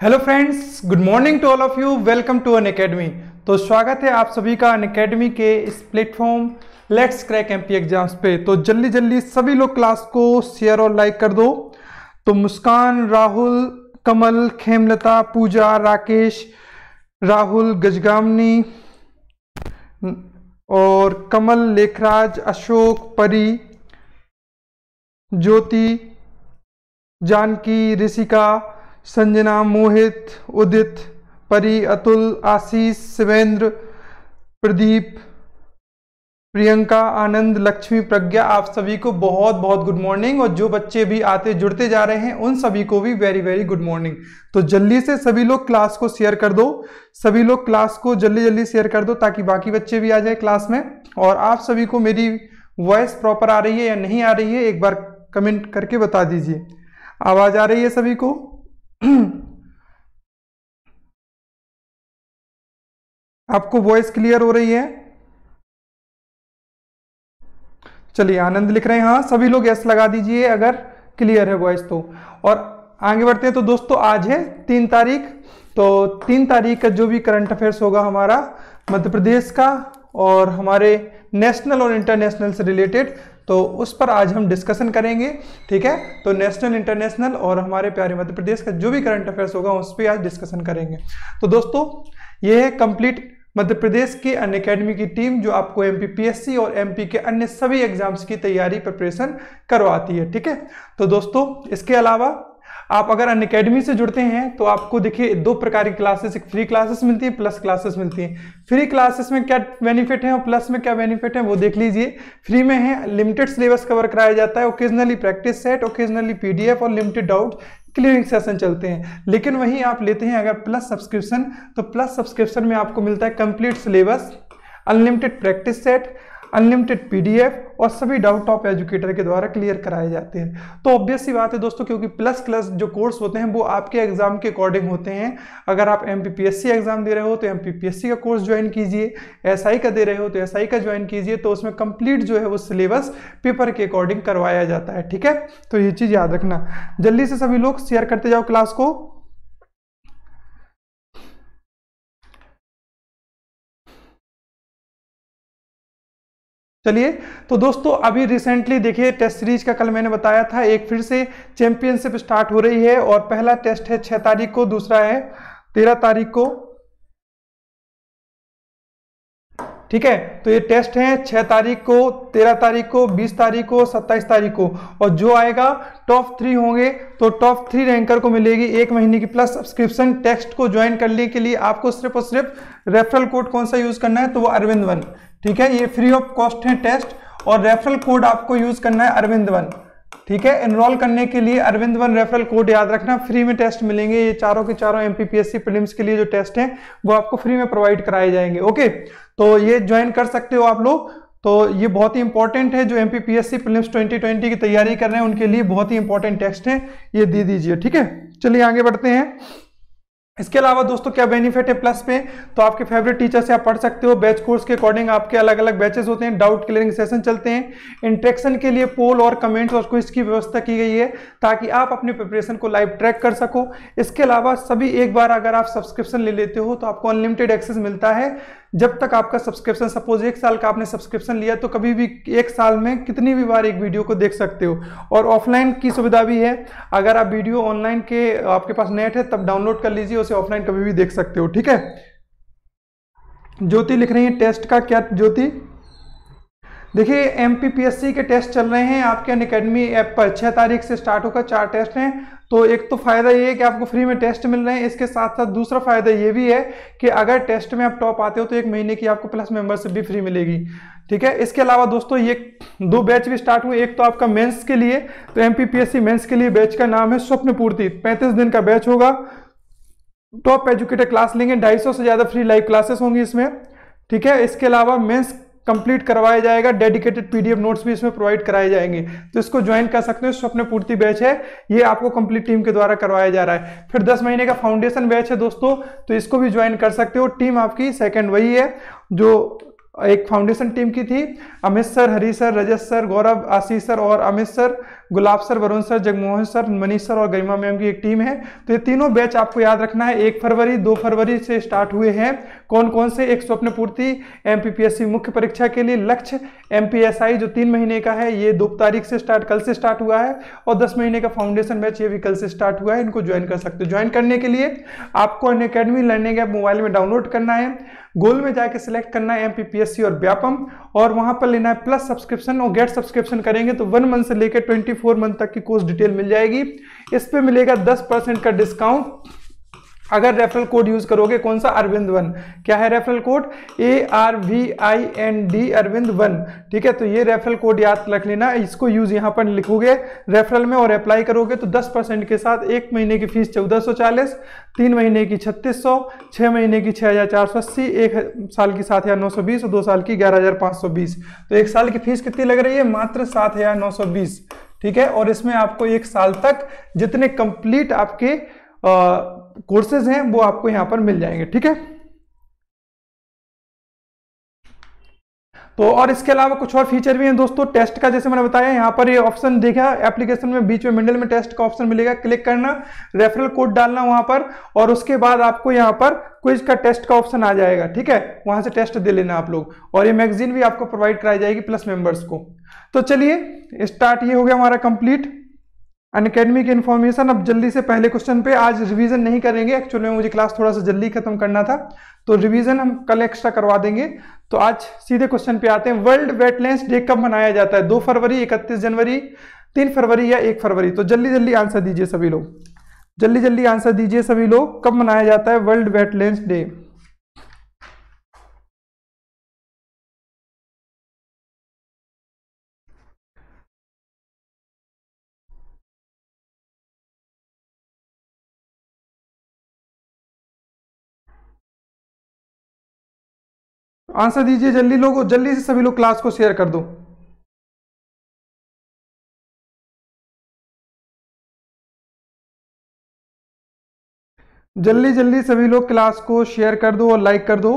Hello friends good morning to all of you welcome to Unacademy तो स्वागत है आप सभी का अन अकेडमी के इस platform let's crack MP exams पे. तो जल्दी जल्दी सभी लोग क्लास को शेयर और लाइक कर दो. तो मुस्कान, राहुल, कमल, खेमलता, पूजा, राकेश, राहुल, गजगामनी, और कमल, लेखराज, अशोक, परी, ज्योति, जानकी, ऋषिका संजना मोहित, उदित, परी अतुल, आशीष, शिवेंद्र, प्रदीप, प्रियंका, आनंद, लक्ष्मी, प्रज्ञा, आप सभी को बहुत बहुत गुड मॉर्निंग और जो बच्चे भी आते, जुड़ते जा रहे हैं, उन सभी को भी वेरी वेरी गुड मॉर्निंग तो जल्दी से सभी लोग क्लास को शेयर कर दो। सभी लोग क्लास को जल्दी जल्दी शेयर कर दो ताकि बाकी बच्चे भी आ जाए क्लास में। और आप सभी को मेरी वॉइस प्रॉपर आ रही है या नहीं आ रही है, एक बार कमेंट करके बता दीजिए। आवाज़ आ रही है सभी को? आपको वॉइस क्लियर हो रही है? चलिए, आनंद लिख रहे हैं हाँ सभी लोग यस लगा दीजिए अगर क्लियर है वॉइस तो। और आगे बढ़ते हैं तो दोस्तों, आज है तीन तारीख तो तीन तारीख का जो भी करंट अफेयर्स होगा हमारा मध्य प्रदेश का और हमारे नेशनल और इंटरनेशनल से रिलेटेड तो उस पर आज हम डिस्कशन करेंगे, ठीक है? तो नेशनल इंटरनेशनल और हमारे प्यारे मध्य प्रदेश का जो भी करंट अफेयर्स होगा, उस पर आज डिस्कशन करेंगे। तो दोस्तों, ये है कंप्लीट मध्य प्रदेश की अन अकेडमी की टीम जो आपको एम पी और एमपी के अन्य सभी एग्ज़ाम्स की तैयारी प्रिपरेशन करवाती है, ठीक है? तो दोस्तों, इसके अलावा आप अगर अन अकेडमी से जुड़ते हैं तो आपको देखिए, दो प्रकार की क्लासेस एक फ्री क्लासेस मिलती है प्लस क्लासेस मिलती हैं। फ्री क्लासेस में क्या बेनिफिट है और प्लस में क्या बेनिफिट है, वो देख लीजिए। फ्री में है लिमिटेड सिलेबस कवर कराया जाता है occasionally practice set occasionally PDF और लिमिटेड डाउट क्लियरिंग सेशन चलते हैं। लेकिन वहीं आप लेते हैं अगर प्लस सब्सक्रिप्शन तो प्लस सब्सक्रिप्शन में आपको मिलता है complete syllabus unlimited practice set unlimited PDF और सभी डाउट टॉप एजुकेटर के द्वारा क्लियर कराए जाते हैं। तो ऑब्वियस सी बात है दोस्तों, क्योंकि प्लस क्लस जो कोर्स होते हैं, वो आपके एग्ज़ाम के अकॉर्डिंग होते हैं। अगर आप एमपीपीएससी एग्ज़ाम दे रहे हो तो एमपीपीएससी का कोर्स ज्वाइन कीजिए। एसआई का दे रहे हो तो एसआई का ज्वाइन कीजिए। तो उसमें कंप्लीट जो है, वो सिलेबस पेपर के अकॉर्डिंग करवाया जाता है, ठीक है? तो ये चीज़ याद रखना। जल्दी से सभी लोग शेयर करते जाओ क्लास को। चलिए तो दोस्तों, अभी रिसेंटली देखिए टेस्ट सीरीज़ का कल मैंने बताया था, एक फिर से चैंपियनशिप स्टार्ट हो रही है और पहला टेस्ट है छह तारीख को, दूसरा है तेरह तारीख को। ठीक है तो ये टेस्ट है छह तारीख को, तेरह तारीख को, बीस तारीख को, सत्ताईस तारीख को। और जो आएगा टॉप थ्री होंगे तो टॉप थ्री रैंकर को मिलेगी एक महीने की प्लस सब्सक्रिप्शन टेक्स्ट को ज्वाइन करने के लिए आपको सिर्फ़ और सिर्फ़ रेफरल कोड कौन सा यूज़ करना है तो वो अरविंद वन। ठीक है? ये फ्री ऑफ़ कॉस्ट है टेस्ट और रेफरल कोड आपको यूज़ करना है अरविंद वन। ठीक है? एनरोल करने के लिए अरविंद वन रेफरल कोड याद रखना। फ्री में टेस्ट मिलेंगे। ये चारों के चारों एमपीपीएससी प्रीलिम्स के लिए जो टेस्ट हैं, वो आपको फ्री में प्रोवाइड कराए जाएँगे। ओके तो ये ज्वाइन कर सकते हो आप लोग। तो ये बहुत ही इंपॉर्टेंट है जो एमपीपीएससी प्रीलिम्स 2020 की तैयारी कर रहे हैं, उनके लिए बहुत ही इंपॉर्टेंट टेस्ट है। ये दे दीजिए। ठीक है? चलिए आगे बढ़ते हैं। इसके अलावा दोस्तों, क्या बेनिफिट है प्लस पे? तो आपके फेवरेट टीचर से आप पढ़ सकते हो। बैच कोर्स के अकॉर्डिंग आपके अलग अलग बैचेस होते हैं। डाउट क्लियरिंग सेशन चलते हैं। इंट्रेक्शन के लिए पोल और कमेंट्स और क्विज की व्यवस्था की गई है, ताकि आप अपनी प्रिपरेशन को लाइव ट्रैक कर सको। इसके अलावा सभी एक बार अगर आप सब्सक्रिप्शन ले लेते हो तो आपको अनलिमिटेड एक्सेस मिलता है। जब तक आपका सब्सक्रिप्शन सपोज़ एक साल का आपने सब्सक्रिप्शन लिया तो कभी भी एक साल में कितनी भी बार एक वीडियो को देख सकते हो। और ऑफलाइन की सुविधा भी है। अगर आप वीडियो ऑनलाइन के, आपके पास नेट है, तब डाउनलोड कर लीजिए, उसे ऑफलाइन कभी भी देख सकते हो, ठीक है? ज्योति लिख रही है टेस्ट का क्या, ज्योति? देखिए एमपीपीएससी के टेस्ट चल रहे हैं। आपके अन अकेडमी ऐप पर छह तारीख से स्टार्ट होकर चार टेस्ट हैं। तो एक तो फ़ायदा ये है कि आपको फ्री में टेस्ट मिल रहे हैं। इसके साथ साथ दूसरा फ़ायदा ये भी है कि अगर टेस्ट में आप टॉप आते हो तो एक महीने की आपको प्लस मेंबरशिप भी फ्री मिलेगी। ठीक है? इसके अलावा दोस्तों, ये दो बैच भी स्टार्ट हुए। एक तो आपका मेंस के लिए तो एम मेंस के लिए बैच का नाम है स्वप्न पूर्ति पैंतीस दिन का बैच होगा। टॉप एजुकेटर क्लास लेंगे। ढाई से ज़्यादा फ्री लाइव क्लासेस होंगी इसमें। ठीक है? इसके अलावा मेंस कंप्लीट करवाया जाएगा डेडिकेटेड पीडीएफ नोट्स भी इसमें प्रोवाइड कराए जाएँगे। तो इसको ज्वाइन कर सकते हो स्वप्न पूर्ति बैच है, ये आपको कंप्लीट टीम के द्वारा करवाया जा रहा है। फिर 10 महीने का फाउंडेशन बैच है दोस्तों तो इसको भी ज्वाइन कर सकते हो। टीम आपकी सेकंड वही है, जो एक फाउंडेशन टीम की थी, Amit sir Hari sir Rajat sir Gaurav, Ashish sir और Amit sir Gulab sir, Varun sir, Jagmohan sir, Manish sir और गरिमा मैम की एक टीम है। तो ये तीनों बैच आपको याद रखना है। एक फरवरी, दो फरवरी से स्टार्ट हुए हैं। कौन कौन से? एक स्वप्न पूर्ति एमपीपीएससी मुख्य परीक्षा के लिए लक्ष्य एमपीएसआई जो तीन महीने का है, ये दो तारीख से स्टार्ट, कल से स्टार्ट हुआ है। और दस महीने का फाउंडेशन बैच ये भी कल से स्टार्ट हुआ है। इनको ज्वाइन कर सकते हो। ज्वाइन करने के लिए आपको अन अकेडमी लर्निंग ऐप मोबाइल में डाउनलोड करना है। गोल में जाके सिलेक्ट करना है एमपीपीएससी और व्यापम और वहाँ पर लेना है प्लस सब्सक्रिप्शन और गेट सब्सक्रिप्शन करेंगे तो वन मंथ से लेकर ट्वेंटी फोर मंथ तक की कोर्स डिटेल मिल जाएगी। इस पर मिलेगा दस परसेंट का डिस्काउंट। अगर रेफरल कोड यूज़ करोगे, कौन सा? अरविंद वन। क्या है referral code A R V I N D Arvind one. ठीक है तो ये रेफरल कोड याद रख लेना। इसको यूज़ यहाँ पर लिखोगे रेफरल में और अप्लाई करोगे तो 10 परसेंट के साथ एक महीने की फ़ीस चौदह सौ चालीस, तीन महीने की छत्तीस सौ छः महीने की छः हज़ार चार सौ अस्सी, एक साल की सात हज़ार नौ सौ बीस और दो साल की ग्यारह हज़ार पाँच सौ बीस। तो एक साल की फ़ीस कितनी लग रही है? मात्र सात हज़ार नौ सौ बीस। ठीक है? और इसमें आपको एक साल तक जितने कंप्लीट आपके कोर्सेज हैं, वो आपको यहाँ पर मिल जाएँगे, ठीक है? तो और इसके अलावा कुछ और फीचर भी हैं दोस्तों टेस्ट का जैसे मैंने बताया, यहाँ पर ये ऑप्शन देखा एप्लीकेशन में बीच में मिडल में टेस्ट का ऑप्शन मिलेगा क्लिक करना रेफरल कोड डालना वहाँ पर, और उसके बाद आपको यहाँ पर क्विज का टेस्ट का ऑप्शन आ जाएगा, ठीक है? वहाँ से टेस्ट दे लेना आप लोग, और ये मैगजीन भी आपको प्रोवाइड कराई जाएगी प्लस मेंबर्स को। तो चलिए स्टार्ट ये हो गया हमारा कंप्लीट अन अकेडमी की इन्फॉर्मेशन अब जल्दी से पहले क्वेश्चन पे, आज रिवीजन नहीं करेंगे एक्चुअली में मुझे क्लास थोड़ा सा जल्दी खत्म करना था तो रिवीजन हम कल एक्स्ट्रा करवा देंगे। तो आज सीधे क्वेश्चन पे आते हैं। वर्ल्ड वेटलैंड डे कब मनाया जाता है? दो फरवरी, इकतीस जनवरी, तीन फरवरी या एक फरवरी? तो जल्दी जल्दी आंसर दीजिए सभी लोग। जल्दी जल्दी आंसर दीजिए सभी लोग। कब मनाया जाता है वर्ल्ड वेटलैंड डे आंसर दीजिए जल्दी लोग जल्दी से सभी लोग क्लास को शेयर कर दो। जल्दी जल्दी सभी लोग क्लास को शेयर कर दो और लाइक कर दो।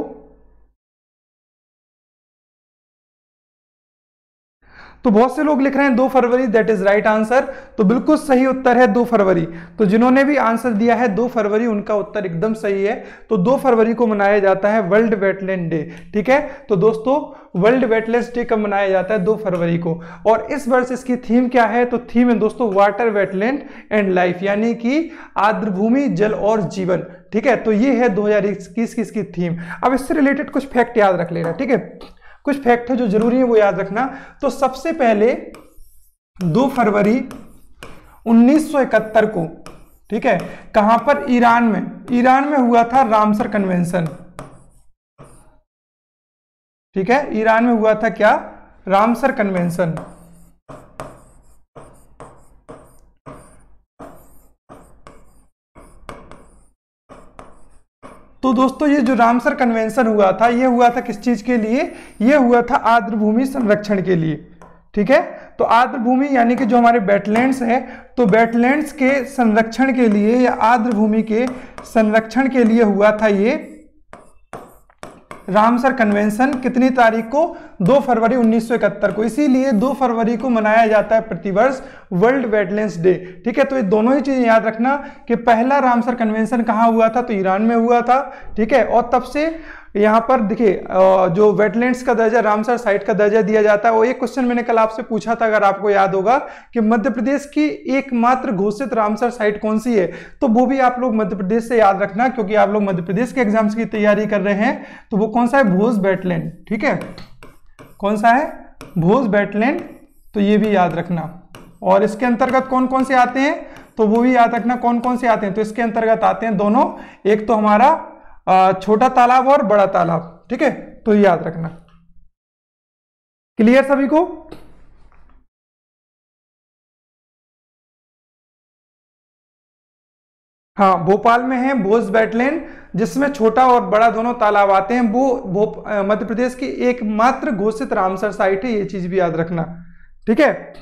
तो बहुत से लोग लिख रहे हैं दो फरवरी दैट इज़ राइट आंसर तो बिल्कुल सही उत्तर है दो फरवरी। तो जिन्होंने भी आंसर दिया है, दो फरवरी उनका उत्तर एकदम सही है। तो दो फरवरी को मनाया जाता है वर्ल्ड वेटलैंड डे ठीक है? तो दोस्तों वर्ल्ड वेटलैंड डे कब मनाया जाता है दो फरवरी को? और इस वर्ष इसकी थीम क्या है? तो थीम है दोस्तों वाटर वेटलैंड एंड लाइफ यानी कि आर्द्रभूमि, जल और जीवन, ठीक है? तो ये है दो हज़ार इक्कीस की इसकी थीम अब इससे रिलेटेड कुछ फैक्ट याद रख लेना, ठीक है? कुछ फैक्ट है जो ज़रूरी है वो याद रखना। तो सबसे पहले दो फरवरी 1971 को, ठीक है, कहाँ पर? ईरान में। ईरान में हुआ था रामसर कन्वेंशन ठीक है, ईरान में हुआ था क्या? रामसर कन्वेंशन तो दोस्तों, ये जो रामसर कन्वेंशन हुआ था, ये हुआ था किस चीज़ के लिए? ये हुआ था आर्द्र भूमि संरक्षण के लिए, ठीक है? तो आर्द्र भूमि यानी कि जो हमारे बैटलैंड्स है तो बैटलैंड्स के संरक्षण के लिए या आर्द्र भूमि के संरक्षण के लिए हुआ था ये रामसर कन्वेंशन कितनी तारीख को? 2 फरवरी 1971 को। इसीलिए 2 फरवरी को मनाया जाता है प्रतिवर्ष वर्ल्ड वेटलैंड्स डे ठीक है तो ये दोनों ही चीज़ें याद रखना कि पहला रामसर कन्वेंशन कहाँ हुआ था? तो ईरान में हुआ था। ठीक है, और तब से यहाँ पर देखिए जो वेटलैंड्स का दर्जा रामसर साइट का दर्जा दिया जाता है, वो एक क्वेश्चन मैंने कल आपसे पूछा था, अगर आपको याद होगा, कि मध्य प्रदेश की एकमात्र घोषित रामसर साइट कौन सी है? तो वो भी आप लोग मध्य प्रदेश से याद रखना, क्योंकि आप लोग मध्य प्रदेश के एग्ज़ाम्स की तैयारी कर रहे हैं। तो वो कौन सा है? भोज बैटलैंड ठीक है? कौन सा है? भोज बैटलैंड तो ये भी याद रखना। और इसके अंतर्गत कौन कौन से आते हैं? तो वो भी याद रखना कौन कौन से आते हैं? तो इसके अंतर्गत आते हैं दोनों। एक तो हमारा छोटा तालाब और बड़ा तालाब, ठीक है? तो याद रखना। क्लियर सभी को? हाँ भोपाल में है भोज बैटलैंड, जिसमें छोटा और बड़ा दोनों तालाब आते हैं। वो मध्य प्रदेश की एकमात्र घोषित रामसर साइट है, ये चीज़ भी याद रखना, ठीक है?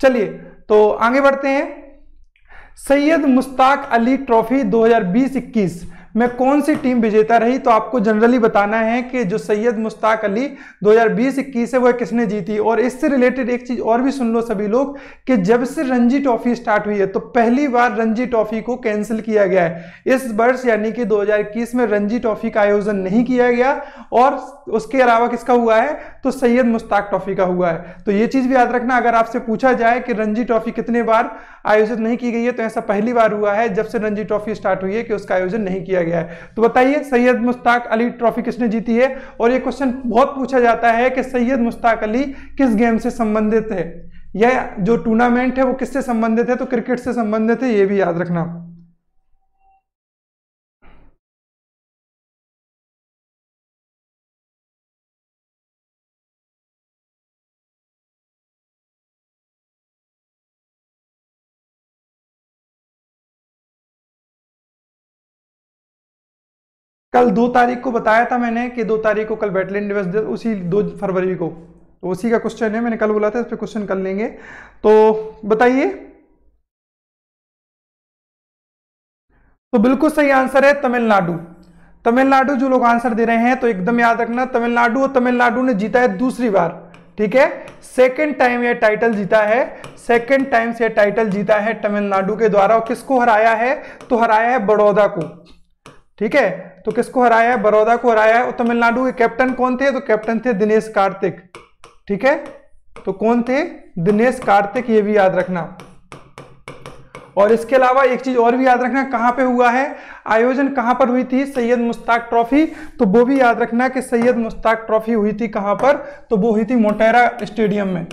चलिए तो आगे बढ़ते हैं। सैयद मुश्ताक अली ट्रॉफी 2020-21 में कौन सी टीम विजेता रही? तो आपको जनरली बताना है कि जो सैयद मुश्ताक अली 2020-21 है वह किसने जीती? और इससे रिलेटेड एक चीज़ और भी सुन लो सभी लोग कि जब से रणजी ट्रॉफी स्टार्ट हुई है तो पहली बार रणजी ट्रॉफी को कैंसिल किया गया है। इस वर्ष यानी कि 2021 में रणजी ट्रॉफी का आयोजन नहीं किया गया और उसके अलावा किसका हुआ है? तो सैयद मुश्ताक ट्रॉफी का हुआ है। तो ये चीज़ भी याद रखना, अगर आपसे पूछा जाए कि रणजी ट्रॉफी कितने बार आयोजित नहीं की गई है तो ऐसा पहली बार हुआ है जब से रणजी ट्रॉफी स्टार्ट हुई है कि उसका आयोजन नहीं किया गया है। तो बताइए, सैयद मुश्ताक अली ट्रॉफी किसने जीती है? और ये क्वेश्चन बहुत पूछा जाता है कि सैयद मुश्ताक अली किस गेम से संबंधित है? यह जो टूर्नामेंट है वो किससे संबंधित है? तो क्रिकेट से संबंधित है, ये भी याद रखना। कल दो तारीख को बताया था मैंने कि दो तारीख को कल बैटलिन दिवस उसी दो फरवरी को। तो उसी का क्वेश्चन है, मैंने कल बोला था, इस पर क्वेश्चन कर लेंगे। तो बताइए। तो बिल्कुल सही आंसर है, तमिलनाडु। तमिलनाडु जो लोग आंसर दे रहे हैं तो एकदम याद रखना, तमिलनाडु और तमिलनाडु ने जीता है दूसरी बार, ठीक है? सेकेंड टाइम यह टाइटल जीता है सेकेंड टाइम से टाइटल जीता है तमिलनाडु के द्वारा, और किसको हराया है? तो हराया है बड़ौदा को, ठीक है? तो किसको हराया है? बड़ौदा को हराया है। और तमिलनाडु के कैप्टन कौन थे? तो कैप्टन थे दिनेश कार्तिक। ठीक है? तो कौन थे? दिनेश कार्तिक, ये भी याद रखना। और इसके अलावा एक चीज़ और भी याद रखना, कहाँ पे हुआ है? आयोजन कहाँ पर हुई थी? सैयद मुश्ताक ट्रॉफी। तो वो भी याद रखना कि सैयद मुश्ताक ट्रॉफी हुई थी कहाँ पर? तो वो हुई थी मोटेरा स्टेडियम में।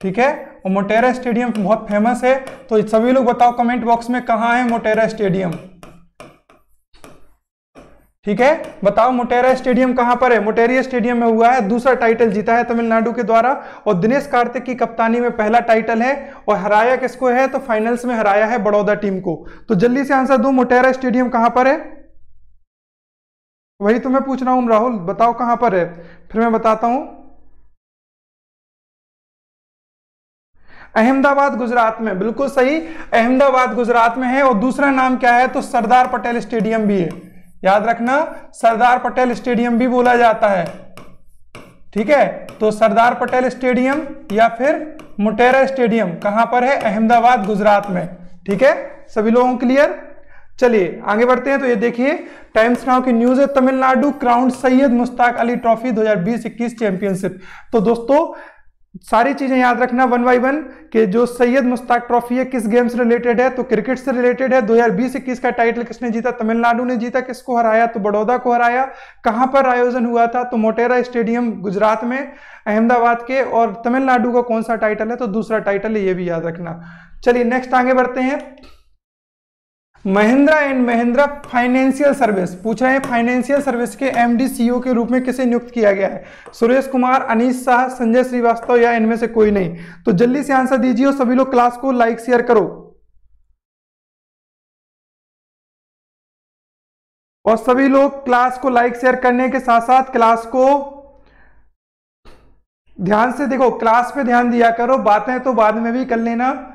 ठीक है? और मोटेरा स्टेडियम बहुत फ़ेमस है। तो सभी लोग बताओ कमेंट बॉक्स में कहा है मोटेरा स्टेडियम। ठीक है? बताओ मोटेरा स्टेडियम कहाँ पर है? मोटेरिया स्टेडियम में हुआ है, दूसरा टाइटल जीता है तमिलनाडु के द्वारा और दिनेश कार्तिक की कप्तानी में पहला टाइटल है और हराया किसको है? तो फाइनल्स में हराया है बड़ौदा टीम को। तो जल्दी से आंसर दो, मोटेरा स्टेडियम कहाँ पर है? वही तो मैं पूछ रहा हूँ राहुल, बताओ कहाँ पर है? फिर मैं बताता हूँ। अहमदाबाद, गुजरात में। बिल्कुल सही, अहमदाबाद, गुजरात में है और दूसरा नाम क्या है? तो सरदार पटेल स्टेडियम भी है। याद रखना, सरदार पटेल स्टेडियम भी बोला जाता है। ठीक है? तो सरदार पटेल स्टेडियम या फिर मोटेरा स्टेडियम, कहाँ पर है? अहमदाबाद, गुजरात में। ठीक है? सभी लोगों क्लियर चलिए, आगे बढ़ते हैं तो ये देखिए, टाइम्स नाउ की न्यूज़ है Tamil Nadu crown Syed Mushtaq Ali trophy 2020-21 championship. तो दोस्तों सारी चीज़ें याद रखना वन बाई वन के जो सैयद मुश्ताक ट्रॉफी है, किस गेम से रिलेटेड है तो क्रिकेट से रिलेटेड है। 2020-21 का टाइटल किसने जीता? तमिलनाडु ने जीता। किसको हराया? तो बड़ौदा को हराया। कहाँ पर आयोजन हुआ था? तो मोटेरा स्टेडियम गुजरात में, अहमदाबाद के, और तमिलनाडु का कौन सा टाइटल है? तो दूसरा टाइटल है, ये भी याद रखना। चलिए नेक्स्ट आगे बढ़ते हैं। Mahindra and Mahindra financial service. पूछ रहे हैं, फाइनेंशियल सर्विस के एमडी सीईओ के रूप में किसे नियुक्त किया गया है? सुरेश कुमार, अनीश शाह, संजय श्रीवास्तव या इनमें से कोई नहीं? तो जल्दी से आंसर दीजिए और सभी लोग क्लास को लाइक, शेयर करो। और सभी लोग क्लास को लाइक, शेयर करने के साथ साथ क्लास को ध्यान से देखो, क्लास पे ध्यान दिया करो। बातें तो बाद में भी कर लेना।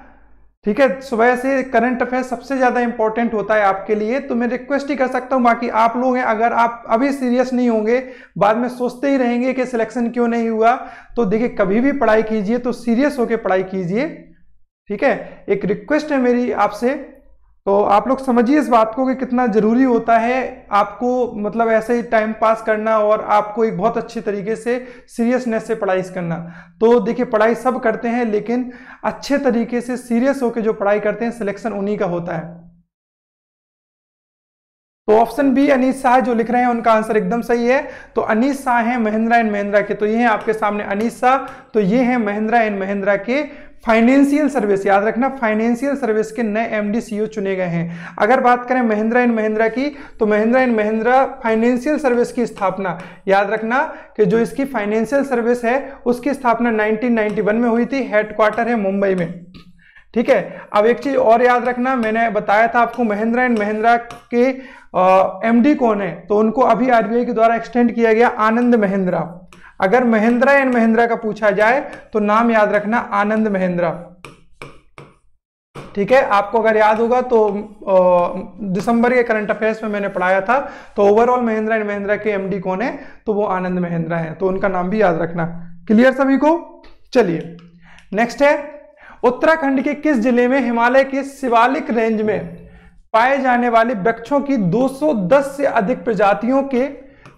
ठीक है? सुबह से करंट अफेयर सबसे ज़्यादा इंपॉर्टेंट होता है आपके लिए। तो मैं रिक्वेस्ट ही कर सकता हूँ, बाकी आप लोग हैं, अगर आप अभी सीरियस नहीं होंगे, बाद में सोचते ही रहेंगे कि सिलेक्शन क्यों नहीं हुआ तो देखिए, कभी भी पढ़ाई कीजिए तो सीरियस होकर पढ़ाई कीजिए। ठीक है? एक रिक्वेस्ट है मेरी आपसे तो आप लोग समझिए इस बात को कि कितना ज़रूरी होता है आपको मतलब ऐसे ही टाइम पास करना और आपको एक बहुत अच्छे तरीके से सीरियसनेस से पढ़ाई करना। तो देखिए, पढ़ाई सब करते हैं, लेकिन अच्छे तरीके से सीरियस होकर जो पढ़ाई करते हैं सिलेक्शन उन्हीं का होता है। तो ऑप्शन बी अनीस शाह जो लिख रहे हैं, उनका आंसर एकदम सही है। तो अनीस शाह हैं महिंद्रा एंड महिंद्रा के। तो ये हैं आपके सामने अनीस शाह तो ये हैं महिंद्रा एंड महिंद्रा के फाइनेंशियल सर्विस याद रखना फाइनेंशियल सर्विस के नए एमडी सीईओ चुने गए हैं। अगर बात करें महिंद्रा एंड महिंद्रा की तो Mahindra and Mahindra financial service की स्थापना, याद रखना कि जो इसकी फाइनेंशियल सर्विस है, उसकी स्थापना 1991 में हुई थी हेडक्वार्टर है मुंबई में। ठीक है? अब एक चीज़ और याद रखना, मैंने बताया था आपको महिंद्रा एंड महिंद्रा के एमडी कौन है? तो उनको अभी आरबीआई के द्वारा एक्सटेंड किया गया आनंद महिंद्रा। अगर महिंद्रा एंड महिंद्रा का पूछा जाए तो नाम याद रखना, आनंद महिंद्रा। ठीक है? आपको अगर याद होगा तो दिसंबर के करंट अफेयर्स में मैंने पढ़ाया था तो ओवरऑल महिंद्रा एंड महिंद्रा के एमडी कौन है? तो वो आनंद महिंद्रा है। तो उनका नाम भी याद रखना। क्लियर सभी को? चलिए। नेक्स्ट है उत्तराखंड के किस ज़िले में हिमालय के शिवालिक रेंज में पाए जाने वाले वृक्षों की 210 से अधिक प्रजातियों के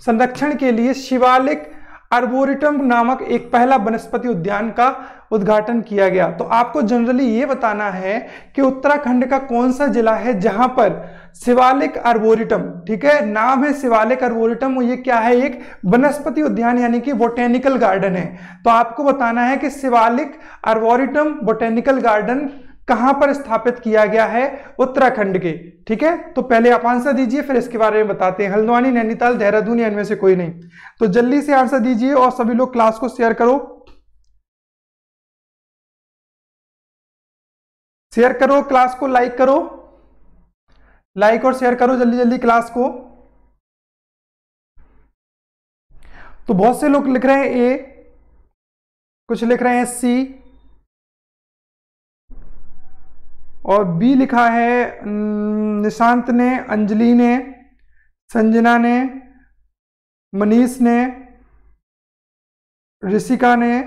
संरक्षण के लिए शिवालिक अर्बोरिटम नामक एक पहला वनस्पति उद्यान का उद्घाटन किया गया। तो आपको जनरली ये बताना है कि उत्तराखंड का कौन सा जिला है जहाँ पर शिवालिक अर्बोरिटम, ठीक है, नाम है शिवालिक अर्बोरिटम ये क्या है? एक वनस्पति उद्यान यानी कि बोटेनिकल गार्डन है। तो आपको बताना है कि शिवालिक अर्बोरिटम बोटेनिकल गार्डन कहाँ पर स्थापित किया गया है? उत्तराखंड के। ठीक है? तो पहले आप आंसर दीजिए, फिर इसके बारे में बताते हैं। हल्द्वानी, नैनीताल, देहरादून, या इनमें से कोई नहीं। तो जल्दी से आंसर दीजिए और सभी लोग क्लास को शेयर करो। शेयर करो, क्लास को लाइक करो। लाइक और शेयर करो जल्दी जल्दी क्लास को। तो बहुत से लोग लिख रहे हैं ए, कुछ लिख रहे हैं सी और बी लिखा है निशांत ने, अंजलि ने, संजना ने, मनीष ने, ऋषिका ने।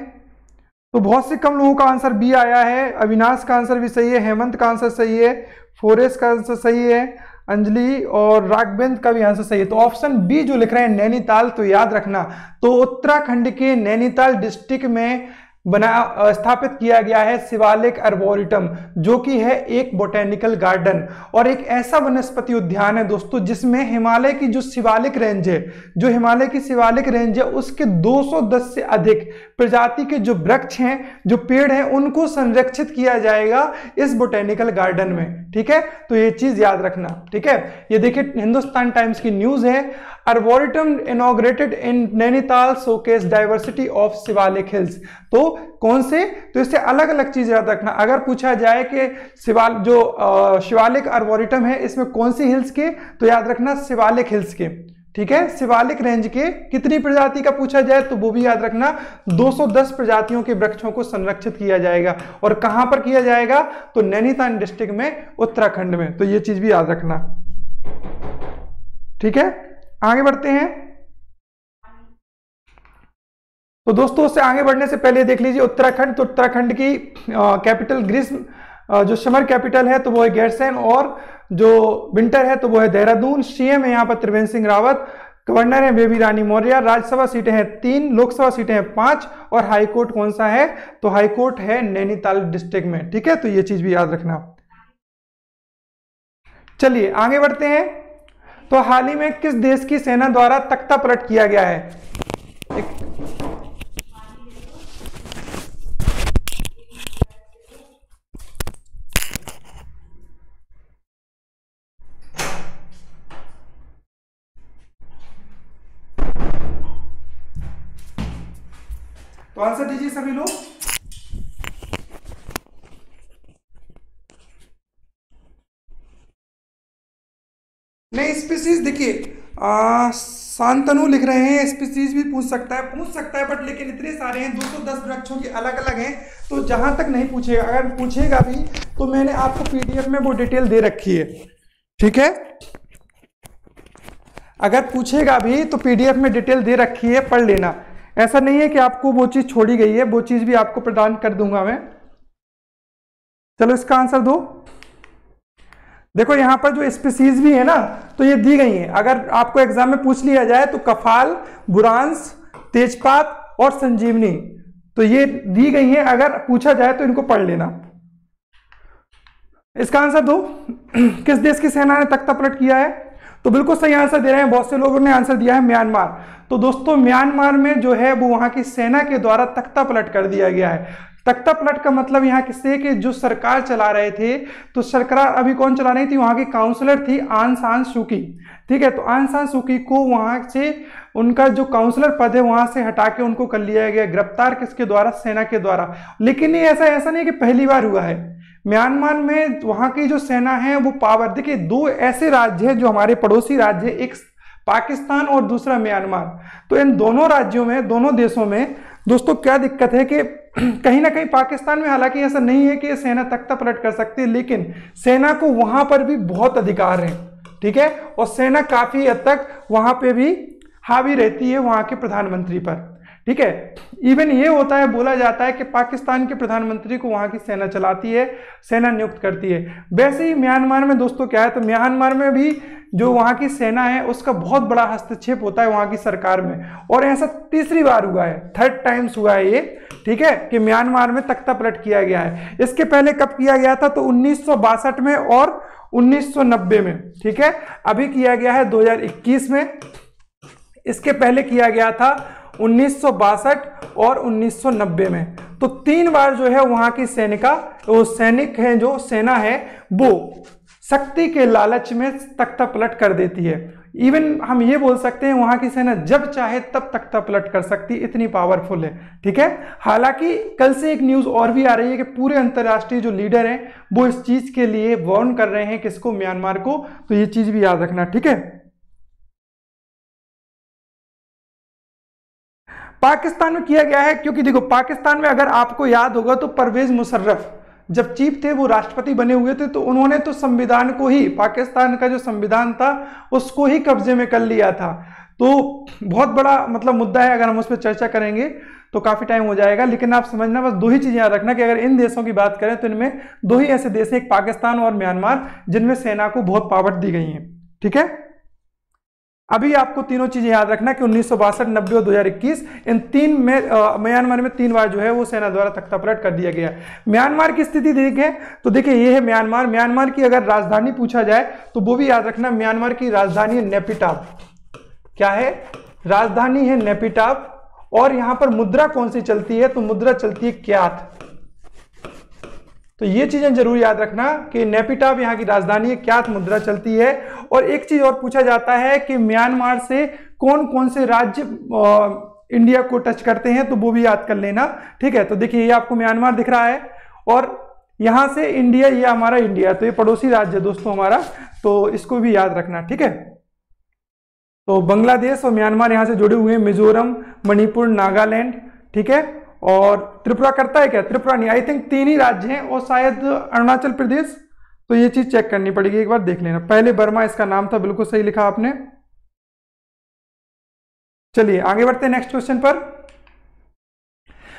तो बहुत से कम लोगों का आंसर बी आया है। अविनाश का आंसर भी सही है, हेमंत का आंसर सही है, फोरेस का आंसर सही है, अंजलि और रागबेंद का भी आंसर सही है। तो ऑप्शन बी जो लिख रहे हैं, नैनीताल तो याद रखना। तो उत्तराखंड के नैनीताल डिस्ट्रिक्ट में बना स्थापित किया गया है शिवालिक अर्बोरिटम, जो कि है एक बोटेनिकल गार्डन और एक ऐसा वनस्पति उद्यान है दोस्तों, जिसमें हिमालय की जो शिवालिक रेंज है, जो हिमालय की शिवालिक रेंज है, उसके 210 से अधिक प्रजाति के जो वृक्ष हैं, जो पेड़ हैं, उनको संरक्षित किया जाएगा इस बोटेनिकल गार्डन में। ठीक है? तो ये चीज़ याद रखना। ठीक है? ये देखिए, हिंदुस्तान टाइम्स की न्यूज़ है। Arboretum inaugurated in Nainital showcase diversity of Shivalik hills तो कौन से? तो इससे अलग अलग चीज़ याद रखना। अगर पूछा जाए कि शिवाल जो शिवालिक अर्बोरिटम है, इसमें कौन सी हिल्स के? तो याद रखना शिवालिक हिल्स के। ठीक है? शिवालिक रेंज के। कितनी प्रजाति का पूछा जाए तो वो भी याद रखना। 210 प्रजातियों के वृक्षों को संरक्षित किया जाएगा। और कहाँ पर किया जाएगा? तो नैनीताल डिस्ट्रिक्ट में, उत्तराखंड में। तो ये चीज़ भी याद रखना। ठीक है? आगे बढ़ते हैं। तो दोस्तों, उससे आगे बढ़ने से पहले देख लीजिए उत्तराखंड। तो उत्तराखंड की कैपिटल ग्रीष्म जो समर कैपिटल है तो वो है गैरसैन और जो विंटर है तो वो है देहरादून। सीएम है यहाँ पर त्रिवेंद्र सिंह रावत, गवर्नर है बेबी रानी मौर्य, राज्यसभा सीटें हैं तीन, लोकसभा सीटें हैं पाँच और हाईकोर्ट कौन सा है? तो हाईकोर्ट है नैनीताल डिस्ट्रिक्ट में, ठीक है? तो ये चीज़ भी याद रखना। चलिए, आगे बढ़ते हैं। तो हाल ही में किस देश की सेना द्वारा तख्ता पलट किया गया है? एक तो आंसर दीजिए सभी लोग। नहीं स्पीसीज देखिए शांतनु लिख रहे हैं स्पीसीज भी पूछ सकता है, पूछ सकता है बट लेकिन इतने सारे हैं 210 वृक्षों के अलग अलग हैं तो जहाँ तक नहीं पूछेगा अगर पूछेगा भी तो मैंने आपको पीडीएफ में वो डिटेल दे रखी है, ठीक है? अगर पूछेगा भी तो पीडीएफ में डिटेल दे रखी है, पढ़ लेना। ऐसा नहीं है कि आपको वो चीज़ छोड़ी गई है, वो चीज़ भी आपको प्रदान कर दूँगा मैं। चलो इसका आंसर दो। देखो यहाँ पर जो स्पीसीज भी है ना तो ये दी गई है। अगर आपको एग्ज़ाम में पूछ लिया जाए तो कफाल, बुरांस, तेजपात और संजीवनी। तो ये दी गई है, अगर पूछा जाए तो इनको पढ़ लेना। इसका आंसर दो। किस देश की सेना ने तख्ता पलट किया है? तो बिल्कुल सही आंसर दे रहे हैं। बहुत से लोगों ने आंसर दिया है म्यांमार। तो दोस्तों, म्यांमार में जो है, वो वहाँ की सेना के द्वारा तख्ता पलट कर दिया गया है। तख्ता पलट का मतलब यहाँ किससे कि जो सरकार चला रहे थे तो सरकार अभी कौन चला रही थी? वहाँ की काउंसलर थी आन सान सुकी ठीक है तो आन सान सुकी को वहाँ से उनका जो काउंसलर पद है वहाँ से हटा के उनको कर लिया गया, गिरफ़्तार किसके द्वारा? सेना के द्वारा। लेकिन ये ऐसा ऐसा नहीं कि पहली बार हुआ है। म्यांमार में वहाँ की जो सेना है, वो पावर देखिए, दो ऐसे राज्य हैं जो हमारे पड़ोसी राज्य एक पाकिस्तान और दूसरा म्यांमार। तो इन दोनों राज्यों में, दोनों देशों में दोस्तों, क्या दिक्कत है कि कहीं ना कहीं पाकिस्तान में हालाँकि ऐसा नहीं है कि सेना तख्ता पलट कर सकती है लेकिन सेना को वहाँ पर भी बहुत अधिकार है, ठीक है? और सेना काफ़ी हद तक वहाँ पे भी हावी रहती है, वहाँ के प्रधानमंत्री पर। ठीक है? इवन ये होता है, बोला जाता है कि पाकिस्तान के प्रधानमंत्री को वहाँ की सेना चलाती है, सेना नियुक्त करती है। वैसे ही म्यांमार में दोस्तों क्या है तो म्यांमार में भी जो वहाँ की सेना है, उसका बहुत बड़ा हस्तक्षेप होता है वहाँ की सरकार में। और ऐसा तीसरी बार हुआ है थर्ड टाइम्स हुआ है ये, ठीक है, कि म्यांमार में तख्ता पलट किया गया है। इसके पहले कब किया गया था तो उन्नीस सौ बासठ में और 1990 में, ठीक है? अभी किया गया है 2021 में। इसके पहले किया गया था उन्नीस सौ बासठ और 1990 में। तो तीन बार जो है वहाँ की सैनिका, वो सैनिक है जो सेना है, वो शक्ति के लालच में तख्ता पलट कर देती है। इवन हम ये बोल सकते हैं, वहाँ की सेना जब चाहे तब तख्ता पलट कर सकती, इतनी पावरफुल है। ठीक है? हालाँकि कल से एक न्यूज़ और भी आ रही है कि पूरे अंतर्राष्ट्रीय जो लीडर हैं, वो इस चीज़ के लिए वार्न कर रहे हैं किसको? म्यांमार को। तो ये चीज़ भी याद रखना, ठीक है? पाकिस्तान में किया गया है, क्योंकि देखो, पाकिस्तान में अगर आपको याद होगा तो परवेज मुशर्रफ जब चीफ थे, वो राष्ट्रपति बने हुए थे तो उन्होंने तो संविधान को ही, पाकिस्तान का जो संविधान था, उसको ही कब्जे में कर लिया था। तो बहुत बड़ा मतलब मुद्दा है, अगर हम उस पर चर्चा करेंगे तो काफ़ी टाइम हो जाएगा, लेकिन आप समझना, बस दो ही चीज़ें याद रखना कि अगर इन देशों की बात करें तो इनमें दो ही ऐसे देश हैं, एक पाकिस्तान और म्यांमार, जिनमें सेना को बहुत पावर दी गई है। ठीक है? अभी आपको तीनों चीज़ें याद रखना कि उन्नीस सौ बासठ, नब्बे और 2021 इन तीन में म्यांमार में तीन बार जो है वो सेना द्वारा तख्ता पलट कर दिया गया म्यांमार की स्थिति देखें तो देखिए ये है म्यांमार। म्यांमार की अगर राजधानी पूछा जाए तो वो भी याद रखना, म्यांमार की राजधानी है नेपिटाप क्या है? राजधानी है नेपिटाप और यहाँ पर मुद्रा कौन सी चलती है? तो मुद्रा चलती है क्यात। तो ये चीज़ें ज़रूर याद रखना कि नेपिटाप यहाँ की राजधानी है क्या मुद्रा चलती है और एक चीज़ और पूछा जाता है कि म्यांमार से कौन कौन से राज्य इंडिया को टच करते हैं तो वो भी याद कर लेना, ठीक है? तो देखिए, ये आपको म्यांमार दिख रहा है और यहाँ से इंडिया, ये हमारा इंडिया तो ये पड़ोसी राज्य है दोस्तों हमारा तो इसको भी याद रखना, ठीक है? तो बांग्लादेश और म्यांमार यहाँ से जुड़े हुए हैं, मिजोरम, मणिपुर, नागालैंड, ठीक है? और त्रिपुरा करता है क्या? त्रिपुरा नहीं आई थिंक तीन ही राज्य हैं और शायद अरुणाचल प्रदेश तो ये चीज़ चेक करनी पड़ेगी, एक बार देख लेना। पहले बर्मा, इसका नाम था, बिल्कुल सही लिखा आपने। चलिए, आगे बढ़ते हैं नेक्स्ट क्वेश्चन पर।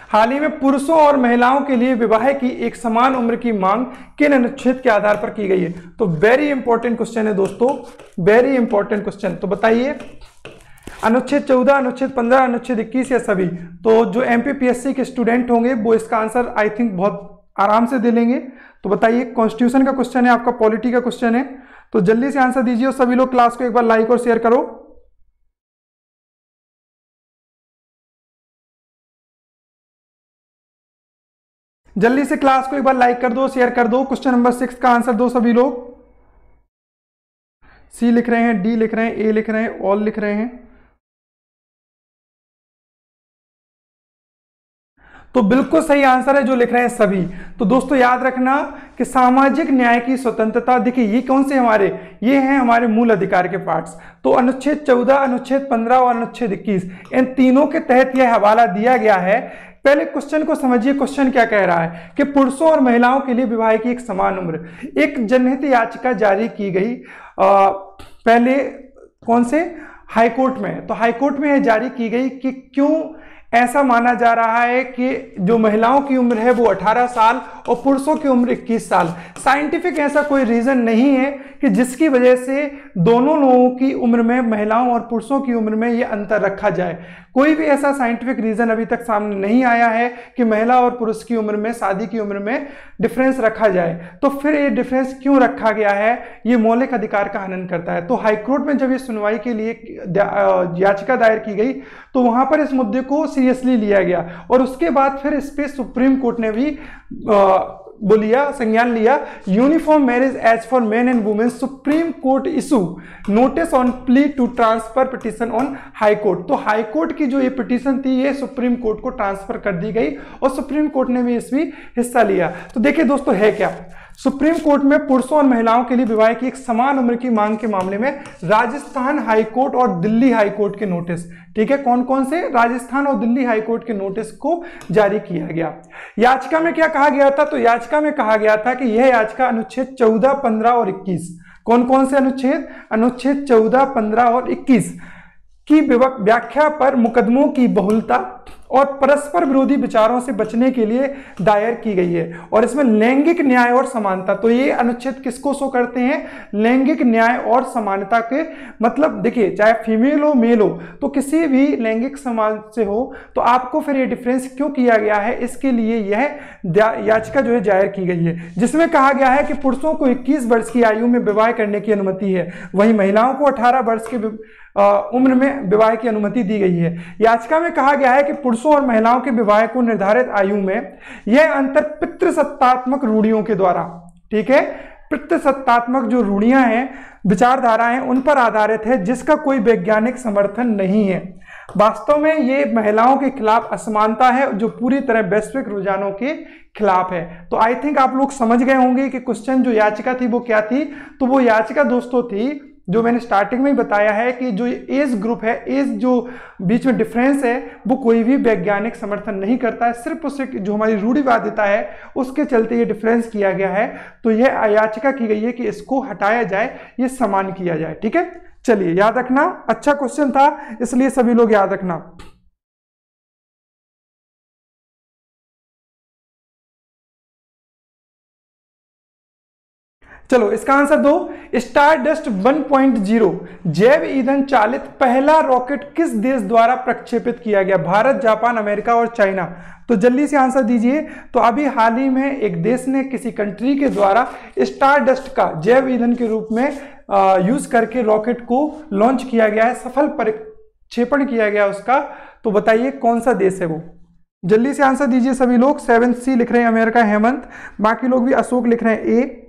हाल ही में पुरुषों और महिलाओं के लिए विवाह की एक समान उम्र की मांग किन अनुच्छेद के आधार पर की गई है? तो वेरी इंपॉर्टेंट क्वेश्चन है दोस्तों वेरी इंपॉर्टेंट क्वेश्चन तो बताइए, अनुच्छेद चौदह, अनुच्छेद पंद्रह, अनुच्छेद इक्कीस या सभी? तो जो एमपीपीएससी के स्टूडेंट होंगे, वो इसका आंसर आई थिंक बहुत आराम से दे लेंगे। तो बताइए कॉन्स्टिट्यूशन का क्वेश्चन है, आपका पॉलिटी का क्वेश्चन है। तो जल्दी से आंसर दीजिए और सभी लोग क्लास को एक बार लाइक और शेयर करो। जल्दी से क्लास को एक बार लाइक कर दो शेयर कर दो। क्वेश्चन नंबर सिक्स का आंसर दो सभी लोग। सी लिख रहे हैं डी लिख रहे हैं ए लिख रहे हैं ऑल लिख रहे हैं। तो बिल्कुल सही आंसर है जो लिख रहे हैं सभी। तो दोस्तों याद रखना कि सामाजिक न्याय की स्वतंत्रता देखिए ये कौन से हमारे ये हैं हमारे मूल अधिकार के पार्ट्स। तो अनुच्छेद 14 अनुच्छेद 15 और अनुच्छेद 21 इन तीनों के तहत यह हवाला दिया गया है। पहले क्वेश्चन को समझिए क्वेश्चन क्या कह रहा है? कि पुरुषों और महिलाओं के लिए विवाह की एक समान उम्र। एक जनहित याचिका जारी की गई आ, पहले कौन से? हाईकोर्ट में। तो हाईकोर्ट में यह जारी की गई कि क्यों ऐसा माना जा रहा है कि जो महिलाओं की उम्र है वो 18 साल और पुरुषों की उम्र 21 साल। साइंटिफिक ऐसा कोई रीजन नहीं है कि जिसकी वजह से दोनों लोगों की उम्र में, महिलाओं और पुरुषों की उम्र में ये अंतर रखा जाए। कोई भी ऐसा साइंटिफिक रीजन अभी तक सामने नहीं आया है कि महिला और पुरुष की उम्र में, शादी की उम्र में डिफरेंस रखा जाए। तो फिर ये डिफरेंस क्यों रखा गया है? ये मौलिक अधिकार का हनन करता है। तो हाईकोर्ट में जब ये सुनवाई के लिए याचिका दायर की गई तो वहाँ पर इस मुद्दे को सीरियसली लिया गया। और उसके बाद फिर इस पर सुप्रीम कोर्ट ने भी वो लिया संज्ञान लिया uniform marriage age for men and women Supreme Court issue notice on plea to transfer petition on High Court तो हाई कोर्ट की जो ये पिटिशन थी, ये सुप्रीम कोर्ट को ट्रांसफ़र कर दी गई और सुप्रीम कोर्ट ने भी इसमें हिस्सा लिया। तो देखिए दोस्तों, है क्या? सुप्रीम कोर्ट में पुरुषों और महिलाओं के लिए विवाह की एक समान उम्र की मांग के मामले में राजस्थान हाईकोर्ट और दिल्ली हाईकोर्ट के नोटिस। ठीक है कौन कौन से? राजस्थान और दिल्ली हाईकोर्ट के नोटिस को जारी किया गया। याचिका में क्या कहा गया था? तो याचिका में कहा गया था कि यह याचिका अनुच्छेद चौदह, पंद्रह और इक्कीस। कौन कौन से अनुच्छेद? अनुच्छेद चौदह, पंद्रह और इक्कीस की व्याख्या पर मुकदमों की बहुलता और परस्पर विरोधी विचारों से बचने के लिए दायर की गई है। और इसमें लैंगिक न्याय और समानता तो ये अनुच्छेद किसको शो करते हैं? लैंगिक न्याय और समानता के मतलब देखिए, चाहे फीमेल हो मेल हो तो किसी भी लैंगिक समाज से हो तो आपको फिर ये डिफरेंस क्यों किया गया है? इसके लिए यह याचिका जो है ज़ाहिर की गई है। जिसमें कहा गया है कि पुरुषों को इक्कीस वर्ष की आयु में विवाह करने की अनुमति है। वहीं महिलाओं को अठारह वर्ष के उम्र में विवाह की अनुमति दी गई है। याचिका में कहा गया है कि पुरुषों और महिलाओं के विवाह को निर्धारित आयु में, यह अंतर पितृसत्तात्मक रूढ़ियों के द्वारा, ठीक है? पितृसत्तात्मक जो रूढ़ियाँ हैं, विचारधाराएँ, उन पर आधारित है, जिसका कोई वैज्ञानिक समर्थन नहीं है। वास्तव में ये महिलाओं के खिलाफ असमानता है, जो पूरी तरह वैश्विक रुझानों के खिलाफ है। तो आई थिंक आप लोग समझ गए होंगे कि क्वेश्चन जो याचिका थी, वो क्या थी? तो वो याचिका दोस्तों थी जो मैंने स्टार्टिंग में ही बताया है कि जो एज ग्रुप है एज जो बीच में डिफरेंस है, वो कोई भी वैज्ञानिक समर्थन नहीं करता है। सिर्फ़ उससे जो हमारी रूढ़िवादिता है, उसके चलते ये डिफरेंस किया गया है। तो यह याचिका की गई है कि इसको हटाया जाए, ये समान किया जाए, ठीक है? चलिए, याद रखना। अच्छा क्वेश्चन था, इसलिए सभी लोग याद रखना। चलो, इसका आंसर दो स्टार डस्ट 1.0 जैव ईंधन चालित पहला रॉकेट किस देश द्वारा प्रक्षेपित किया गया? भारत, जापान, अमेरिका और चाइना। तो जल्दी से आंसर दीजिए। तो अभी हाल ही में एक देश ने किसी कंट्री के द्वारा स्टार डस्ट का जैव ईंधन के रूप में यूज़ करके रॉकेट को लॉन्च किया गया है, सफल प्रक्षेपण किया गया उसका। तो बताइए कौन सा देश है वो? जल्दी से आंसर दीजिए सभी लोग। सेवन सी लिख रहे हैं अमेरिका हेमंत, बाकी लोग भी अशोक लिख रहे हैं। ए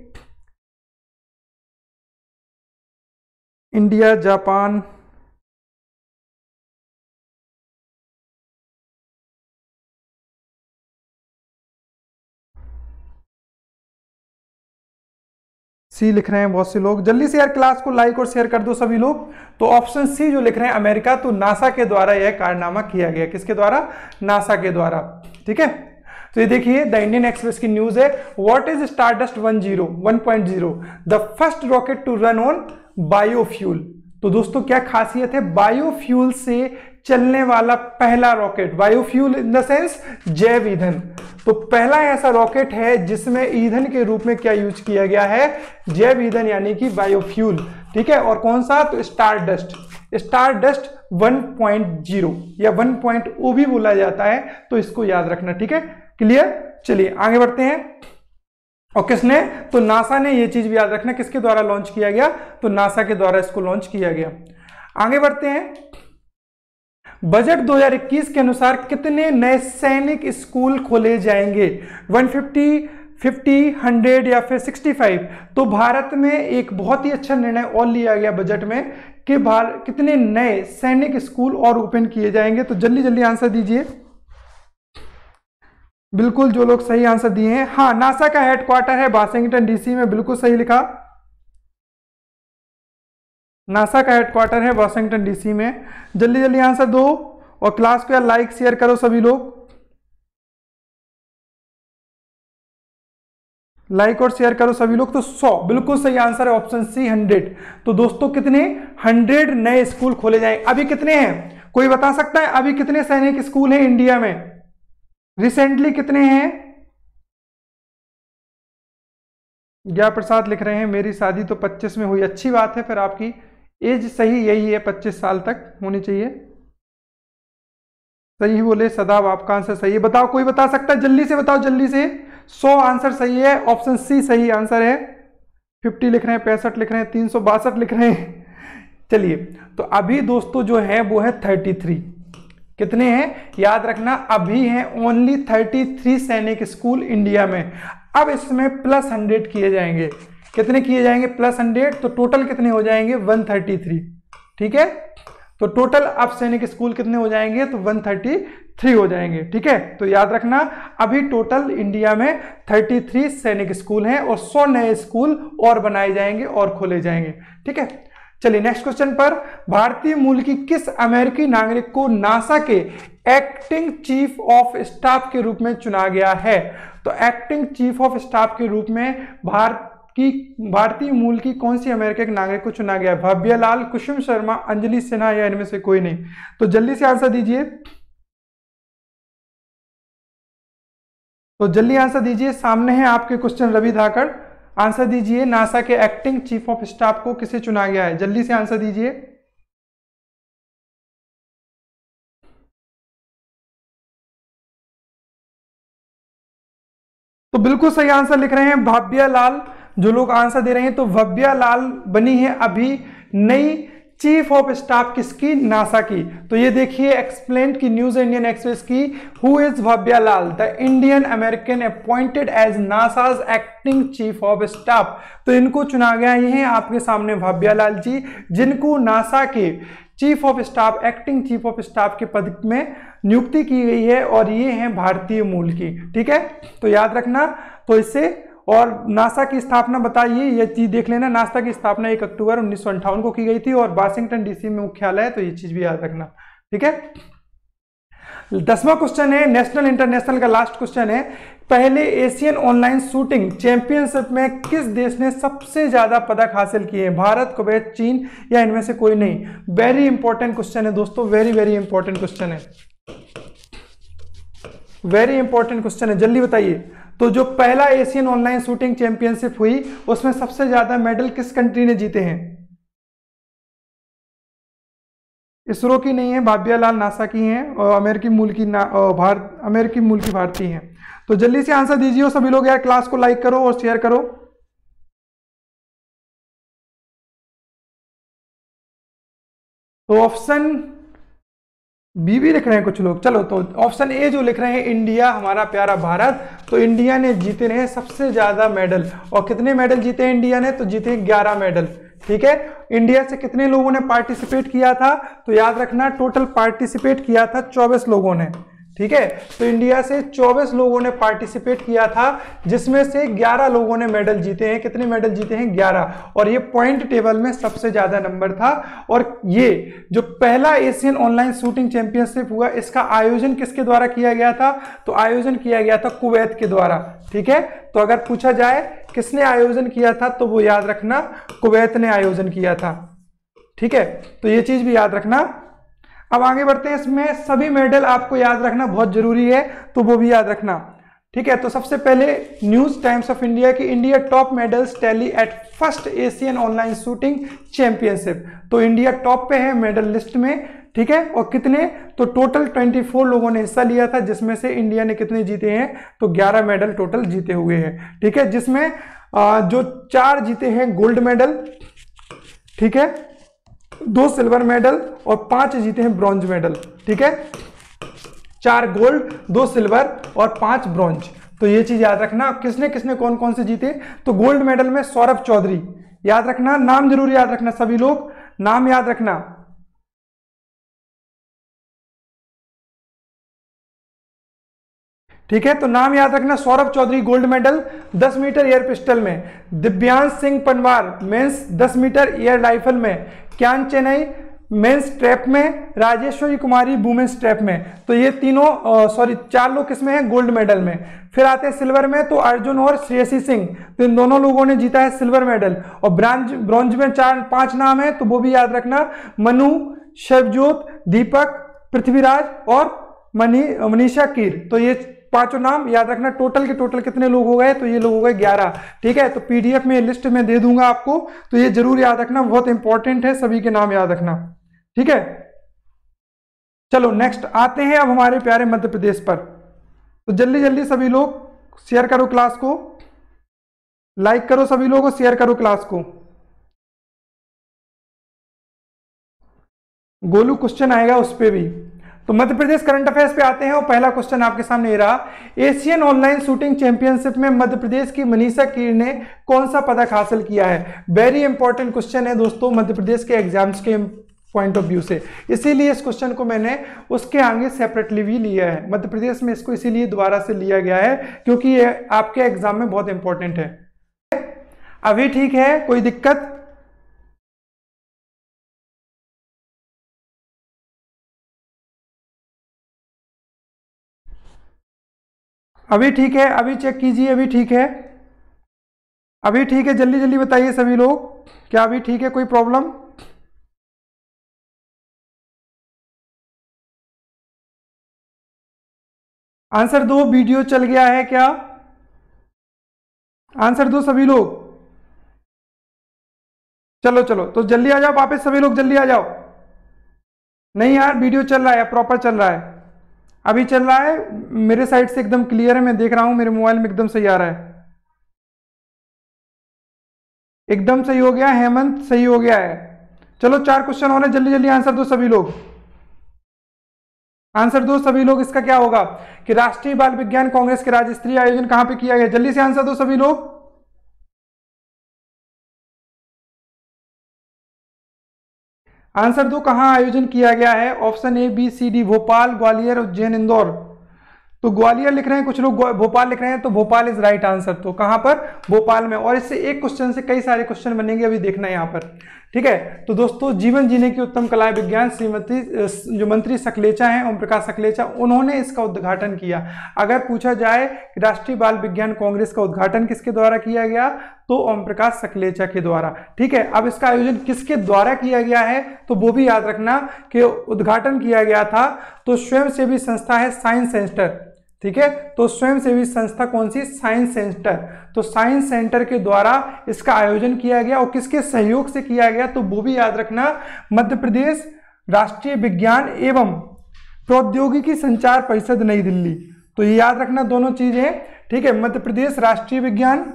इंडिया, जापान। सी लिख रहे हैं बहुत से लोग। जल्दी से यार क्लास को लाइक और शेयर कर दो सभी लोग। तो ऑप्शन सी जो लिख रहे हैं अमेरिका तो नासा के द्वारा यह कारनामा किया गया। किसके द्वारा? नासा के द्वारा। ठीक है? तो ये देखिए द इंडियन एक्सप्रेस की न्यूज़ है। What is Stardust 10 1.0 the first rocket to run on biofuel. तो दोस्तों, क्या खासियत है? बायोफ्यूल से चलने वाला पहला rocket. Biofuel in the sense जैव ईंधन। तो पहला ऐसा रॉकेट है जिसमें ईंधन के रूप में क्या यूज़ किया गया है? जैव ईंधन यानी कि बायोफ्यूल। ठीक है? और कौन सा? तो स्टार डस्ट स्टार डस्ट 1.0 या 1.0 भी बोला जाता है तो इसको याद रखना। ठीक है? क्लियर? चलिए, आगे बढ़ते हैं। और किसने? तो नासा ने ये चीज़ भी याद रखना, किसके द्वारा लॉन्च किया गया? तो नासा के द्वारा इसको लॉन्च किया गया। आगे बढ़ते हैं। बजट 2021 के अनुसार कितने नए सैनिक स्कूल खोले जाएँगे? 150 50 100 या फिर 65 तो भारत में एक बहुत ही अच्छा निर्णय और लिया गया बजट में कि भारत कितने नए सैनिक स्कूल और ओपन किए जाएँगे। तो जल्दी जल्दी आंसर दीजिए। बिल्कुल जो लोग सही आंसर दिए हैं। हाँ नासा का हेडक्वार्टर है, वाशिंगटन डीसी में बिल्कुल सही लिखा। नासा का हेडक्वार्टर है, वाशिंगटन डीसी में। जल्दी जल्दी आंसर दो और क्लास को यार लाइक शेयर करो सभी लोग। लाइक और शेयर करो सभी लोग तो 100 बिल्कुल सही आंसर है ऑप्शन सी 100 तो दोस्तों, कितने? 100 नए स्कूल खोले जाए। अभी कितने हैं? कोई बता सकता है? अभी कितने सैनिक स्कूल हैं इंडिया में? रिसेंटली कितने हैं? ज्ञा प्रसाद लिख रहे हैं, मेरी शादी तो 25 में हुई। अच्छी बात है फिर आपकी। एज सही यही है 25 साल तक होनी चाहिए। सही बोले सदाब आपका आंसर सही है? बताओ, कोई बता सकता है? जल्दी से बताओ, जल्दी से। 100 आंसर सही है, ऑप्शन सी सही आंसर है। 50 लिख रहे हैं, पैंसठ लिख रहे हैं, तीन सौ बासठ लिख रहे हैं। चलिए तो अभी दोस्तों जो है वो है 33 कितने हैं? याद रखना, अभी हैं ओनली 33 सैनिक स्कूल इंडिया में। अब इसमें प्लस हंड्रेड किए जाएँगे। कितने किए जाएँगे? प्लस हंड्रेड तो टोटल कितने हो जाएँगे? 133 ठीक है? तो टोटल अब सैनिक स्कूल कितने हो जाएँगे? तो 133 हो जाएँगे। ठीक है? तो याद रखना, अभी टोटल इंडिया में 33 सैनिक स्कूल हैं और 100 नए स्कूल और बनाए जाएँगे और खोले जाएँगे। ठीक है? चलिए नेक्स्ट क्वेश्चन पर। भारतीय मूल की किस अमेरिकी नागरिक को नासा के एक्टिंग चीफ ऑफ़ स्टाफ के रूप में चुना गया है? तो एक्टिंग चीफ ऑफ़ स्टाफ के रूप में भारत की, भारतीय मूल की कौन सी अमेरिका के नागरिक को चुना गया? है भव्य लाल, कुसुम शर्मा, अंजलि सिन्हा या इनमें से कोई नहीं? तो जल्दी से आंसर दीजिए। तो जल्दी आंसर दीजिए। सामने है आपके क्वेश्चन रवि धाकड़। आंसर दीजिए, नासा के एक्टिंग चीफ ऑफ़ स्टाफ को किसे चुना गया है? जल्दी से आंसर दीजिए। तो बिल्कुल सही आंसर लिख रहे हैं भाव्या लाल जो लोग आंसर दे रहे हैं तो भव्या लाल बनी है अभी नई चीफ ऑफ़ स्टाफ किसकी? नासा की। तो ये देखिए एक्सप्लेन की न्यूज़ इंडियन एक्सप्रेस की। Who is Bhavya Lal? The Indian American appointed as NASA's acting chief of staff तो इनको चुना गया ये है आपके सामने भव्या लाल जी, जिनको नासा के chief of staff acting chief of staff के पद में नियुक्ति की गई है और ये हैं भारतीय मूल की। ठीक है? तो याद रखना तो इससे और नासा की स्थापना बताइए, ये चीज़ देख लेना। नासा की स्थापना एक अक्टूबर उन्नीस को की गई थी और वाशिंगटन डीसी में मुख्यालय है तो ये चीज़ भी याद रखना। ठीक है? दसवां क्वेश्चन है नेशनल इंटरनेशनल का लास्ट क्वेश्चन है। पहले एशियन ऑनलाइन शूटिंग चैंपियनशिप में किस देश ने सबसे ज़्यादा पदक हासिल किए भारत, कुवैत, चीन या इनमें से कोई नहीं? वेरी इंपॉर्टेंट क्वेश्चन है दोस्तों वेरी वेरी इंपॉर्टेंट क्वेश्चन है। वेरी इंपॉर्टेंट क्वेश्चन है, जल्दी बताइए। तो जो पहला एशियन ऑनलाइन शूटिंग चैंपियनशिप हुई, उसमें सबसे ज़्यादा मेडल किस कंट्री ने जीते हैं? इसरो की नहीं है भाव्या लाल नासा की हैं और अमेरिकी मूल की भारत अमेरिकी मूल की भारतीय हैं। तो जल्दी से आंसर दीजिए सभी लोग, यार क्लास को लाइक करो और शेयर करो। तो ऑप्शन बी भी लिख रहे हैं कुछ लोग। चलो तो ऑप्शन ए जो लिख रहे हैं, इंडिया, हमारा प्यारा भारत। तो इंडिया ने जीते रहे सबसे ज़्यादा मेडल। और कितने मेडल जीते हैं इंडिया ने? तो जीते ग्यारह मेडल। ठीक है? इंडिया से कितने लोगों ने पार्टिसिपेट किया था? तो याद रखना टोटल पार्टिसिपेट किया था चौबीस लोगों ने। ठीक है? तो इंडिया से 24 लोगों ने पार्टिसिपेट किया था, जिसमें से 11 लोगों ने मेडल जीते हैं। कितने मेडल जीते हैं? 11 और ये पॉइंट टेबल में सबसे ज़्यादा नंबर था। और ये जो पहला एशियन ऑनलाइन शूटिंग चैंपियनशिप हुआ, इसका आयोजन किसके द्वारा किया गया था? तो आयोजन किया गया था कुवैत के द्वारा। ठीक है? तो अगर पूछा जाए किसने आयोजन किया था तो वो याद रखना, कुवैत ने आयोजन किया था। ठीक है? तो ये चीज़ भी याद रखना। अब आगे बढ़ते हैं, इसमें सभी मेडल आपको याद रखना बहुत ज़रूरी है तो वो भी याद रखना। ठीक है तो सबसे पहले न्यूज़ टाइम्स ऑफ़ इंडिया की India top medals tally at first Asian online shooting championship. तो इंडिया टॉप पे है मेडल लिस्ट में, ठीक है, और कितने? तो टोटल 24 लोगों ने हिस्सा लिया था, जिसमें से इंडिया ने कितने जीते हैं? तो 11 मेडल टोटल जीते हुए हैं, ठीक है, जिसमें जो चार जीते हैं गोल्ड मेडल, ठीक है दो सिल्वर मेडल और पाँच जीते हैं ब्रॉन्ज मेडल, ठीक है? चार गोल्ड, दो सिल्वर और पाँच ब्रॉन्ज। तो ये चीज़ याद रखना किसने किसने कौन कौन से जीते? तो गोल्ड मेडल में सौरभ चौधरी। याद रखना, नाम ज़रूर याद रखना सभी लोग। नाम याद रखना। ठीक है तो नाम याद रखना, Saurabh Chaudhary gold medal 10 metre air pistol में। Divyansh Singh Panwar, men's 10 metre air rifle में। क्यान चेन्नई मेंस ट्रैप में, राजेश्वरी कुमारी वुमेन्स ट्रैप में। तो ये तीनों सॉरी चार लोग किसमें हैं? गोल्ड मेडल में। फिर आते हैं सिल्वर में तो अर्जुन और श्रेयसी सिंह। तो इन दोनों लोगों ने जीता है सिल्वर मेडल। और ब्रांज, ब्रॉन्ज में चार, पाँच नाम है तो वो भी याद रखना। मनु शिवजोत दीपक, पृथ्वीराज और मनी, मनीषा कीर। तो ये पाँचों नाम याद रखना टोटल के टोटल कितने लोग हो गए तो ये लोग हो गए ग्यारह। ठीक है? तो पीडीएफ में लिस्ट में दे दूँगा आपको तो ये ज़रूर याद रखना, बहुत इंपॉर्टेंट है, सभी के नाम याद रखना। ठीक है? चलो नेक्स्ट आते हैं अब हमारे प्यारे मध्य प्रदेश पर। तो जल्दी जल्दी सभी लोग शेयर करो क्लास को। लाइक करो सभी लोगों शेयर करो क्लास को। गोलू क्वेश्चन आएगा उस पर भी। तो मध्य प्रदेश करंट अफेयर्स पे आते हैं और पहला क्वेश्चन आपके सामने ये रहा। एशियन ऑनलाइन शूटिंग चैंपियनशिप में मध्य प्रदेश की मनीषा कीर ने कौन सा पदक हासिल किया है? वेरी इंपॉर्टेंट क्वेश्चन है दोस्तों, मध्य प्रदेश के एग्ज़ाम्स के पॉइंट ऑफ़ व्यू से। इसीलिए इस क्वेश्चन को मैंने उसके आगे सेपरेटली भी लिया है। मध्य प्रदेश में इसको इसीलिए दोबारा से लिया गया है क्योंकि ये आपके एग्ज़ाम में बहुत इंपॉर्टेंट है। अभी ठीक है, कोई दिक्कत? अभी ठीक है, अभी चेक कीजिए, अभी ठीक है। अभी ठीक है, जल्दी जल्दी बताइए सभी लोग, क्या अभी ठीक है, कोई प्रॉब्लम आंसर दो वीडियो चल गया है क्या? आंसर दो सभी लोग। चलो चलो तो जल्दी आ जाओ, वापस सभी लोग जल्दी आ जाओ। नहीं यार वीडियो चल रहा है प्रॉपर चल रहा है। अभी चल रहा है, मेरे साइड से एकदम क्लियर है, मैं देख रहा हूँ, मेरे मोबाइल में एकदम सही आ रहा है। एकदम सही हो गया, हेमंत, सही हो गया है। चलो चार क्वेश्चन हो रहे जल्दी जल्दी आंसर दो सभी लोग। आंसर दो सभी लोग, इसका क्या होगा? कि राष्ट्रीय बाल विज्ञान कांग्रेस के राज्य स्तरीय आयोजन कहाँ पे किया गया? जल्दी से आंसर दो सभी लोग। आंसर दो, कहाँ आयोजन किया गया है? Option A, B, C, D, Bhopal, Gwalior, Ujjain, Indore. तो ग्वालियर लिख रहे हैं, कुछ लोग भोपाल लिख रहे हैं तो भोपाल इज़ राइट आंसर तो कहाँ पर? भोपाल में। और इससे एक क्वेश्चन से कई सारे क्वेश्चन बनेंगे, अभी देखना है यहाँ पर। ठीक है? तो दोस्तों, जीवन जीने की उत्तम कला विज्ञान। श्रीमती जो मंत्री सकलेचा हैं ओम प्रकाश सकलेचा, उन्होंने इसका उद्घाटन किया। अगर पूछा जाए कि राष्ट्रीय बाल विज्ञान कांग्रेस का उद्घाटन किसके द्वारा किया गया तो ओम प्रकाश सकलेचा के द्वारा। ठीक है? अब इसका आयोजन किसके द्वारा किया गया है तो वो भी याद रखना कि उद्घाटन किया गया था तो स्वयंसेवी संस्था है साइंस सेंटर। ठीक है? तो स्वयंसेवी संस्था कौन सी? साइंस सेंटर तो साइंस सेंटर के द्वारा इसका आयोजन किया गया और किसके सहयोग से किया गया? तो वो भी याद रखना, मध्य प्रदेश राष्ट्रीय विज्ञान एवं प्रौद्योगिकी संचार परिषद नई दिल्ली। तो ये याद रखना दोनों चीज़ें, ठीक है? मध्य प्रदेश राष्ट्रीय विज्ञान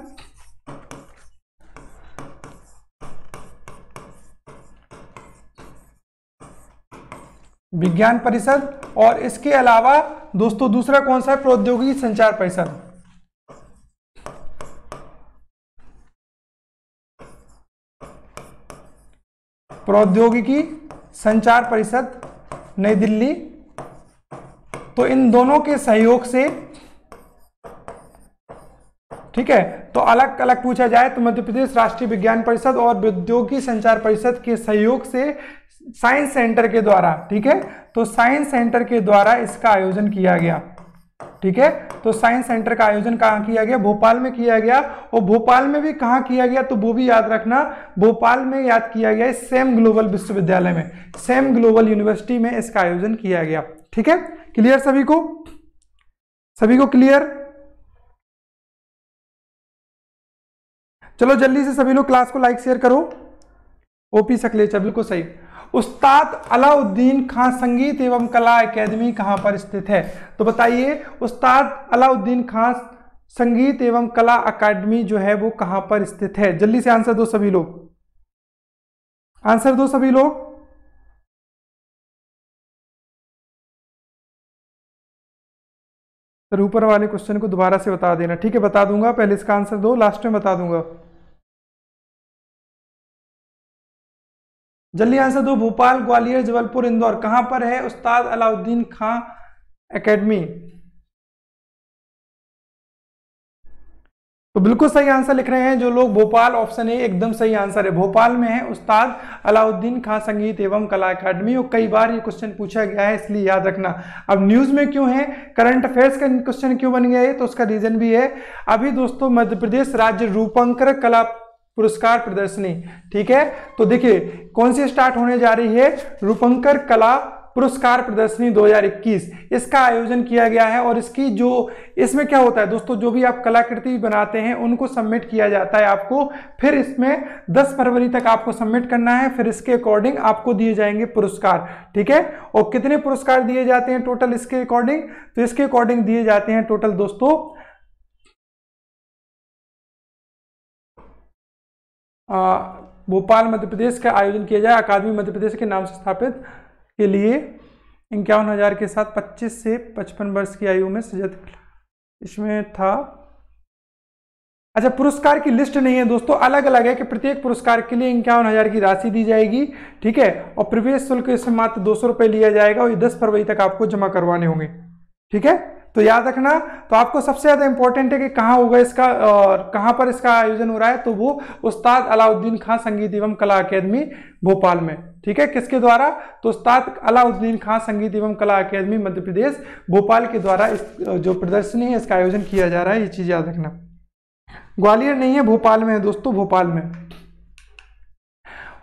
विज्ञान परिषद और इसके अलावा दोस्तों दूसरा कौन सा है? प्रौद्योगिकी संचार परिषद। प्रौद्योगिकी संचार परिषद, नई दिल्ली। तो इन दोनों के सहयोग से, ठीक है तो अलग अलग पूछा जाए तो मध्य प्रदेश राष्ट्रीय विज्ञान परिषद और प्रौद्योगिकी संचार परिषद के सहयोग से साइंस सेंटर के द्वारा, ठीक है? तो साइंस सेंटर के द्वारा इसका आयोजन किया गया, ठीक है? तो साइंस सेंटर का आयोजन कहाँ किया गया? भोपाल में किया गया, और भोपाल में भी कहाँ किया गया तो वो भी याद रखना, भोपाल में याद किया गया सेम ग्लोबल विश्वविद्यालय में सेम ग्लोबल यूनिवर्सिटी में इसका आयोजन किया गया, ठीक है? क्लियर सभी को? सभी को क्लियर चलो जल्दी से सभी लोग क्लास को लाइक शेयर करो। ओपी सकलेचा बिल्कुल सही। उस्ताद अलाउद्दीन खां संगीत एवं कला एकेडमी कहाँ पर स्थित है? तो बताइए, उस्ताद अलाउद्दीन खां संगीत एवं कला अकादमी जो है वो कहाँ पर स्थित है? जल्दी से आंसर दो सभी लोग। आंसर दो सभी लोग। सर, ऊपर वाले क्वेश्चन को दोबारा से बता देना। ठीक है, बता दूँगा, पहले इसका आंसर दो, लास्ट में बता दूँगा। जल्दी आंसर दो, भोपाल, ग्वालियर, जबलपुर, इंदौर। कहाँ पर है उस्ताद अलाउद्दीन खां एकेडमी? तो बिल्कुल सही आंसर लिख रहे हैं जो लोग, भोपाल ऑप्शन ए एकदम सही आंसर है। भोपाल में है उस्ताद अलाउद्दीन खां संगीत एवं कला अकादमी और कई बार ये क्वेश्चन पूछा गया है, इसलिए याद रखना। अब न्यूज़ में क्यों है? करंट अफेयर्स का क्वेश्चन क्यों बन गया है? तो उसका रीजन भी है। अभी दोस्तों मध्य प्रदेश राज्य रूपांकर कला पुरस्कार प्रदर्शनी, ठीक है? तो देखिए, कौन सी स्टार्ट होने जा रही है? रूपंकर कला पुरस्कार प्रदर्शनी 2021 इसका आयोजन किया गया है और इसकी जो, इसमें क्या होता है? दोस्तों, जो भी आप कलाकृति बनाते हैं, उनको सबमिट किया जाता है आपको। फिर इसमें 10 फरवरी तक आपको सबमिट करना है। फिर इसके अकॉर्डिंग आपको दिए जाएँगे पुरस्कार, ठीक है? और कितने पुरस्कार दिए जाते हैं टोटल इसके अकॉर्डिंग तो इसके अकॉर्डिंग दिए जाते हैं टोटल दोस्तों भोपाल मध्य प्रदेश का आयोजन किया जाए, अकादमी मध्य प्रदेश के नाम से स्थापित के लिए इक्यावन हज़ार के साथ 25 से 55 वर्ष की आयु में सजत इसमें था। अच्छा पुरस्कार की लिस्ट नहीं है दोस्तों अलग अलग है कि प्रत्येक पुरस्कार के लिए इक्यावन हज़ार की राशि दी जाएगी, ठीक है? और प्रवेश शुल्क इसमें मात्र दो सौ लिया जाएगा और ये दस फरवरी तक आपको जमा करवाने होंगे, ठीक है? तो याद रखना तो आपको सबसे ज़्यादा इंपॉर्टेंट है कि कहाँ होगा इसका, और कहाँ पर इसका आयोजन हो रहा है तो वो उस्ताद अलाउद्दीन खां संगीत एवं कला अकेदमी भोपाल में, ठीक है? किसके द्वारा? तो उस्ताद अलाउद्दीन खां संगीत एवं कला अकेदमी मध्य प्रदेश भोपाल के द्वारा इस, जो प्रदर्शनी है, इसका आयोजन किया जा रहा है, ये चीज़ याद रखना। ग्वालियर नहीं है, भोपाल में है दोस्तों, भोपाल में।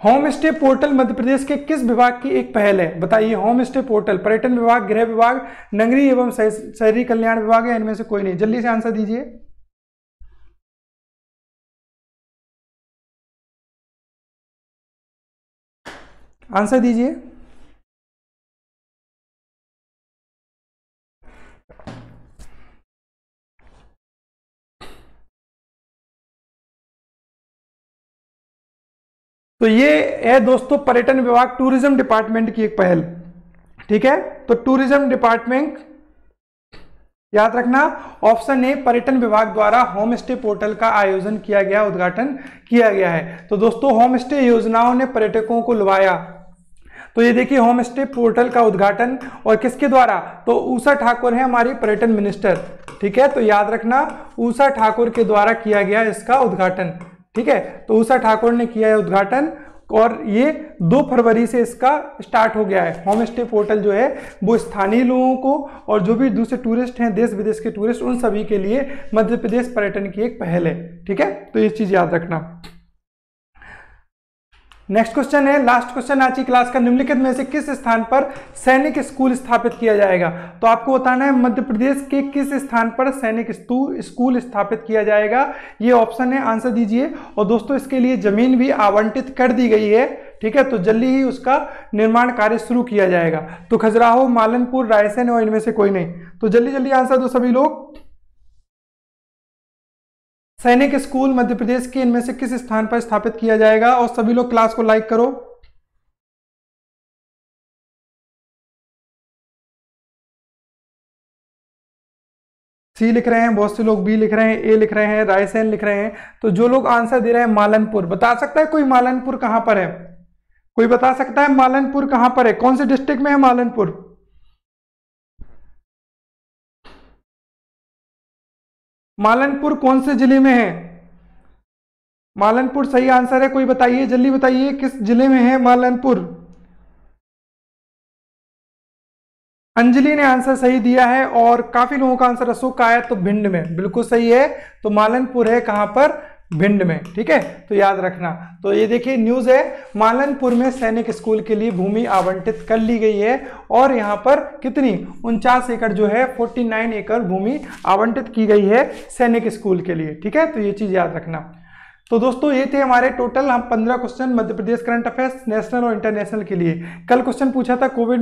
Home stay portal Madhya Pradesh के किस विभाग की एक पहल है? बताइए होम स्टे पोर्टल, पर्यटन विभाग, गृह विभाग, नगरी एवं शहरी कल्याण विभाग है, इनमें से कोई नहीं। जल्दी से आंसर दीजिए। आंसर दीजिए। तो ये है दोस्तों पर्यटन विभाग टूरिज़्म डिपार्टमेंट की एक पहल। ठीक है? तो टूरिज़्म डिपार्टमेंट याद रखना, ऑप्शन ए, पर्यटन विभाग द्वारा होम स्टे पोर्टल का आयोजन किया गया, उद्घाटन किया गया है। तो दोस्तों होम स्टे योजनाओं ने पर्यटकों को लुभाया। तो ये देखिए होम स्टे पोर्टल का उद्घाटन और किसके द्वारा? तो ऊषा ठाकुर है हमारी पर्यटन मिनिस्टर। ठीक है? तो याद रखना, ऊषा ठाकुर के द्वारा किया गया इसका उद्घाटन। ठीक है? तो उषा ठाकुर ने किया है उद्घाटन और ये दो फरवरी से इसका स्टार्ट हो गया है। होम स्टे पोर्टल जो है, वो स्थानीय लोगों को और जो भी दूसरे टूरिस्ट हैं देश विदेश के टूरिस्ट उन सभी के लिए मध्य प्रदेश पर्यटन की एक पहल है। ठीक है? तो ये चीज़ याद रखना। नेक्स्ट क्वेश्चन है लास्ट क्वेश्चन आज की क्लास का निम्नलिखित में से किस स्थान पर सैनिक स्कूल स्थापित किया जाएगा? तो आपको बताना है, मध्य प्रदेश के किस स्थान पर सैनिक स्कूल स्थापित किया जाएगा? ये ऑप्शन है आंसर दीजिए। और दोस्तों, इसके लिए ज़मीन भी आवंटित कर दी गई है, ठीक है? तो जल्दी ही उसका निर्माण कार्य शुरू किया जाएगा। तो खजुराहो, मालनपुर, रायसेन और इनमें से कोई नहीं। तो जल्दी जल्दी आंसर दो सभी लोग। सैनिक स्कूल मध्य प्रदेश के इनमें से किस स्थान पर स्थापित किया जाएगा? और सभी लोग क्लास को लाइक करो। सी लिख रहे हैं, बहुत से लोग बी लिख रहे हैं ए लिख रहे हैं, रायसेन लिख रहे हैं। तो जो लोग आंसर दे रहे हैं, मालनपुर। बता सकता है कोई मालनपुर कहाँ पर है? कोई बता सकता है मालनपुर कहाँ पर है? कौन से डिस्ट्रिक्ट में है मालनपुर? मालनपुर कौन से ज़िले में है? मालनपुर सही आंसर है, कोई बताइए, जल्दी बताइए, किस ज़िले में है मालनपुर? अंजलि ने आंसर सही दिया है और काफ़ी लोगों का आंसर अशोक का आया तो भिंड में। बिल्कुल सही है तो मालनपुर है कहाँ पर? भिंड में, ठीक है? तो याद रखना। तो ये देखिए, न्यूज़ है, मालनपुर में सैनिक स्कूल के लिए भूमि आवंटित कर ली गई है और यहाँ पर कितनी? उनचास एकड़ जो है 49 एकड़ भूमि आवंटित की गई है सैनिक स्कूल के लिए, ठीक है? तो ये चीज़ याद रखना। तो दोस्तों, ये थे हमारे टोटल हम पंद्रह question Madhya Pradesh current affairs national और इंटरनेशनल के लिए। कल क्वेश्चन पूछा था कोविड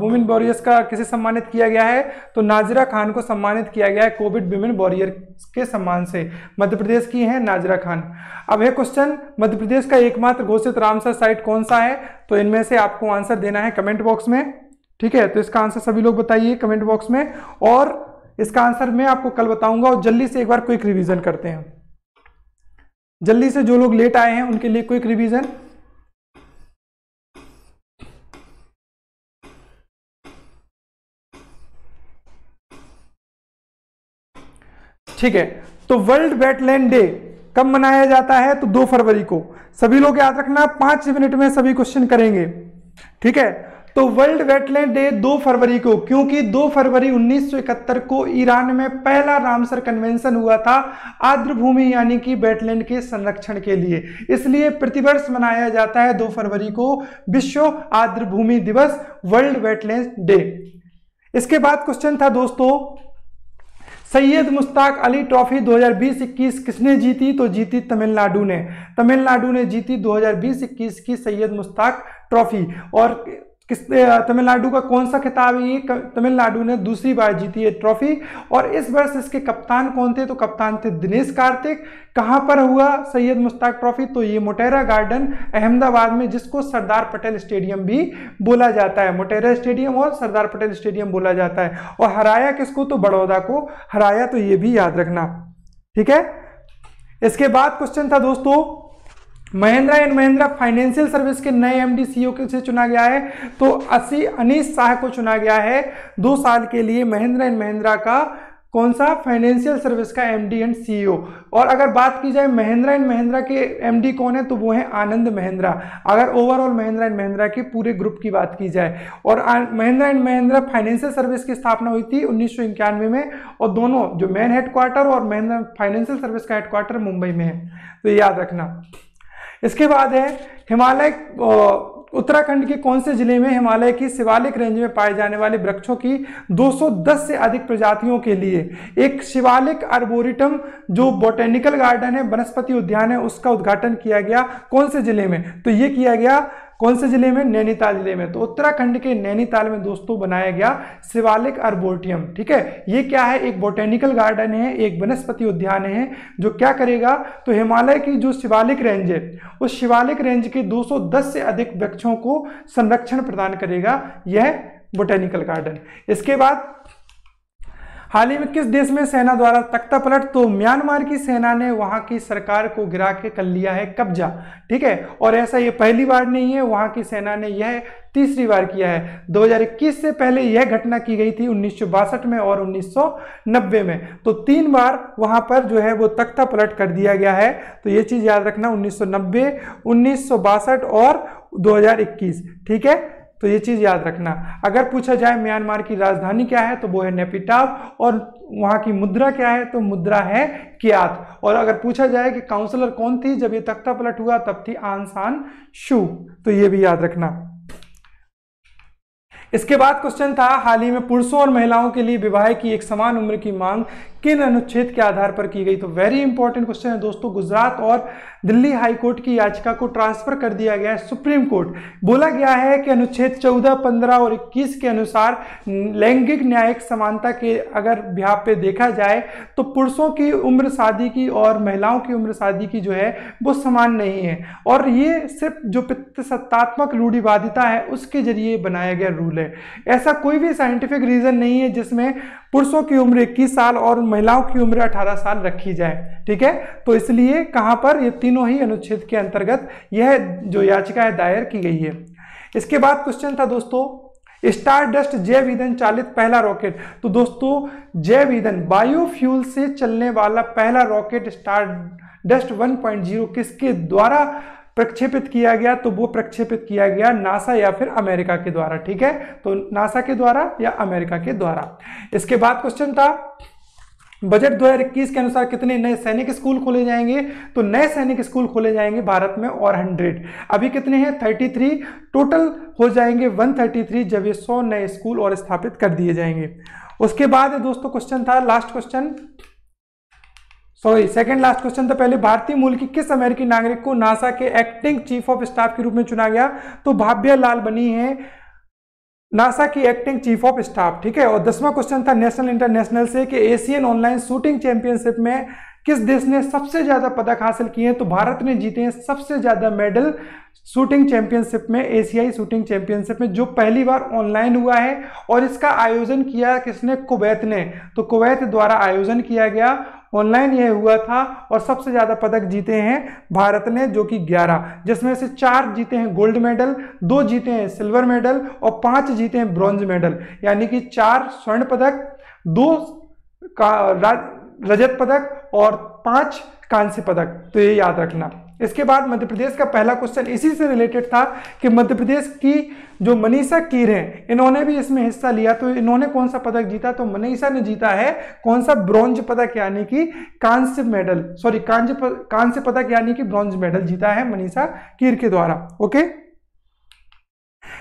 वुमेन वॉरियर्स का किसे सम्मानित किया गया है? तो नाजरा खान को सम्मानित किया गया है कोविड वुमेन वॉरियर के सम्मान से। मध्य प्रदेश की है नाजरा खान। अब है क्वेश्चन मध्य प्रदेश का एकमात्र घोषित रामसर साइट कौन सा है? तो इनमें से आपको आंसर देना है कमेंट बॉक्स में। ठीक है तो इसका आंसर सभी लोग बताइए कमेंट बॉक्स में। और इसका आंसर मैं आपको कल बताऊँगा और जल्दी से एक बार क्विक रिविजन करते हैं। जल्दी से जो लोग लेट आए हैं, उनके लिए क्विक रिवीजन ठीक है तो वर्ल्ड वेटलैंड डे कब मनाया जाता है? तो दो फरवरी को। सभी लोग याद रखना, पाँच मिनट में सभी क्वेश्चन करेंगे। ठीक है तो वर्ल्ड वेटलैंड डे 2 फरवरी को, क्योंकि 2 फरवरी 1971 को ईरान में पहला रामसर कन्वेंशन हुआ था आर्द्र भूमि यानी कि वेटलैंड के संरक्षण के लिए। इसलिए प्रतिवर्ष मनाया जाता है 2 फरवरी को विश्व आर्द्र भूमि दिवस, वर्ल्ड वेटलैंड डे। इसके बाद क्वेश्चन था दोस्तों, सैयद मुश्ताक अली ट्रॉफी 2020-21 किसने जीती? तो जीती तमिलनाडु ने। तमिलनाडु ने जीती 2020-21 की सैयद मुश्ताक ट्रॉफी। और किस तमिलनाडु का कौन सा खिताब है ये तमिलनाडु ने दूसरी बार जीती है ट्रॉफी? और इस वर्ष इसके कप्तान कौन थे? तो कप्तान थे दिनेश कार्तिक। कहाँ पर हुआ सैयद मुश्ताक ट्रॉफी? तो ये मोटेरा गार्डन, अहमदाबाद में, जिसको सरदार पटेल स्टेडियम भी बोला जाता है। मोटेरा स्टेडियम और सरदार पटेल स्टेडियम बोला जाता है। और हराया किसको? तो बड़ौदा को। हराया तो ये भी याद रखना। ठीक है? इसके बाद क्वेश्चन था दोस्तों Mahindra and Mahindra financial service के नए एमडी सीईओ से चुना गया है। तो असी अनीस शाह को चुना गया है। दो साल के लिए महिंद्रा एंड महिंद्रा का कौन सा फाइनेंशियल सर्विस का एमडी एंड सीईओ और अगर बात की जाए महिंद्रा एंड महिंद्रा के एमडी कौन है तो वो है आनंद महिंद्रा। अगर ओवरऑल महिंद्रा एंड महिंद्रा के पूरे ग्रुप की बात की जाए, और Mahindra and Mahindra financial service की स्थापना हुई थी उन्नीस सौ इक्यानवे में, और दोनों जो मेन हेडक्वार्टर और महिंद्रा फाइनेंशियल सर्विस का हेडक्वार्टर मुंबई में है। तो याद रखना। इसके बाद है, हिमालय उत्तराखंड के कौन से ज़िले में हिमालय की शिवालिक रेंज में पाए जाने वाले वृक्षों की 210 से अधिक प्रजातियों के लिए? एक शिवालिक अर्बोरिटम जो बोटेनिकल गार्डन है, वनस्पति उद्यान है, उसका उद्घाटन किया गया कौन से ज़िले में? तो ये किया गया कौन से ज़िले में? नैनीताल ज़िले में। तो उत्तराखंड के नैनीताल में दोस्तों बनाया गया शिवालिक अर्बोटियम, ठीक है? ये क्या है? एक बोटेनिकल गार्डन है, एक वनस्पति उद्यान है, जो क्या करेगा? तो हिमालय की जो शिवालिक रेंज है, उस शिवालिक रेंज के 210 से अधिक वृक्षों को संरक्षण प्रदान करेगा यह बोटेनिकल गार्डन इसके बाद हाल ही में किस देश में सेना द्वारा तख्ता पलट तो म्यांमार की सेना ने वहाँ की सरकार को गिरा के कर लिया है कब्जा? ठीक है, और ऐसा ये पहली बार नहीं है, वहाँ की सेना ने यह तीसरी बार किया है। 2021 से पहले यह घटना की गई थी उन्नीस सौ बासठ में और 1990 में। तो तीन बार वहाँ पर जो है वो तख्ता पलट कर दिया गया है। तो ये चीज़ याद रखना 1990 उन्नीस और 2021 ठीक है तो ये चीज़ याद रखना। अगर पूछा जाए म्यांमार की राजधानी क्या है तो वो है नेपिटाव, और वहाँ की मुद्रा क्या है तो मुद्रा है कियात। और अगर पूछा जाए कि काउंसलर कौन थी, जब ये तख्ता पलट हुआ, तब थी आनसान शू। तो ये भी याद रखना। इसके बाद क्वेश्चन था, हाल ही में पुरुषों और महिलाओं के लिए विवाह की एक समान उम्र की मांग किन अनुच्छेद के आधार पर की गई? तो वेरी इंपॉर्टेंट क्वेश्चन है दोस्तों गुजरात और दिल्ली हाई कोर्ट की याचिका को ट्रांसफ़र कर दिया गया है सुप्रीम कोर्ट। बोला गया है कि अनुच्छेद 14, 15 और 21 के अनुसार लैंगिक न्यायिक समानता के अगर ब्याह पे देखा जाए तो पुरुषों की उम्र शादी की और महिलाओं की उम्र शादी की जो है वो समान नहीं है। और ये सिर्फ़ जो सत्तात्मक रूढ़िवादिता है उसके ज़रिए बनाया गया रूल है। ऐसा कोई भी साइंटिफिक रीजन नहीं है जिसमें पुरुषों की उम्र इक्कीस साल और महिलाओं की उम्र अठारह साल रखी जाए, ठीक है? तो इसलिए कहाँ पर ये तीनों ही अनुच्छेद के अंतर्गत यह जो याचिका है दायर की गई है। इसके बाद क्वेश्चन था दोस्तों स्टार डस्ट जैव ईंधन चालित पहला रॉकेट तो दोस्तों, जैव ईंधन बायोफ्यूल से चलने वाला पहला रॉकेट स्टार डस्ट 1.0 किसके द्वारा प्रक्षेपित किया गया तो वो प्रक्षेपित किया गया नासा या फिर अमेरिका के द्वारा, ठीक है? तो नासा के द्वारा या अमेरिका के द्वारा। इसके बाद क्वेश्चन था, बजट 2021 के अनुसार कितने नए सैनिक स्कूल खोले जाएँगे? तो नए सैनिक स्कूल खोले जाएँगे भारत में और 100 अभी कितने हैं? 33 टोटल हो जाएँगे 133 जब ये 100 नए स्कूल और स्थापित कर दिए जाएँगे। उसके बाद दोस्तों क्वेश्चन था last question sorry second last question था पहले, भारतीय मूल की किस अमेरिकी नागरिक को नासा के एक्टिंग चीफ ऑफ़ स्टाफ के रूप में चुना गया? तो भाव्य लाल बनी है। नासा की एक्टिंग चीफ ऑफ़ स्टाफ ठीक है? और दसवां क्वेश्चन था नेशनल इंटरनेशनल से कि एशियन ऑनलाइन शूटिंग चैंपियनशिप में किस देश ने सबसे ज़्यादा पदक हासिल किए हैं? तो भारत ने जीते हैं सबसे ज़्यादा मेडल शूटिंग चैंपियनशिप में एशियाई शूटिंग चैंपियनशिप में, जो पहली बार ऑनलाइन हुआ है। और इसका आयोजन किया किसने? कुवैत ने। तो कुवैत द्वारा आयोजन किया गया ऑनलाइन यह हुआ था और सबसे ज़्यादा पदक जीते हैं भारत ने, जो कि 11 जिसमें से चार जीते हैं गोल्ड मेडल, दो जीते हैं सिल्वर मेडल और पाँच जीते हैं ब्रॉन्ज मेडल। यानी कि चार स्वर्ण पदक, दो का रजत पदक और पाँच कांस्य पदक। तो ये याद रखना। इसके बाद मध्य प्रदेश का पहला क्वेश्चन इसी से रिलेटेड था कि मध्य प्रदेश की जो मनीषा कीर हैं, इन्होंने भी इसमें हिस्सा लिया। तो इन्होंने कौन सा पदक जीता? तो मनीषा ने जीता है कौन सा? ब्रॉन्ज पदक, यानी कि कांस्य मेडल। सॉरी कांस्य कांस्य पदक, यानी कि ब्रॉन्ज मेडल जीता है मनीषा कीर के द्वारा। ओके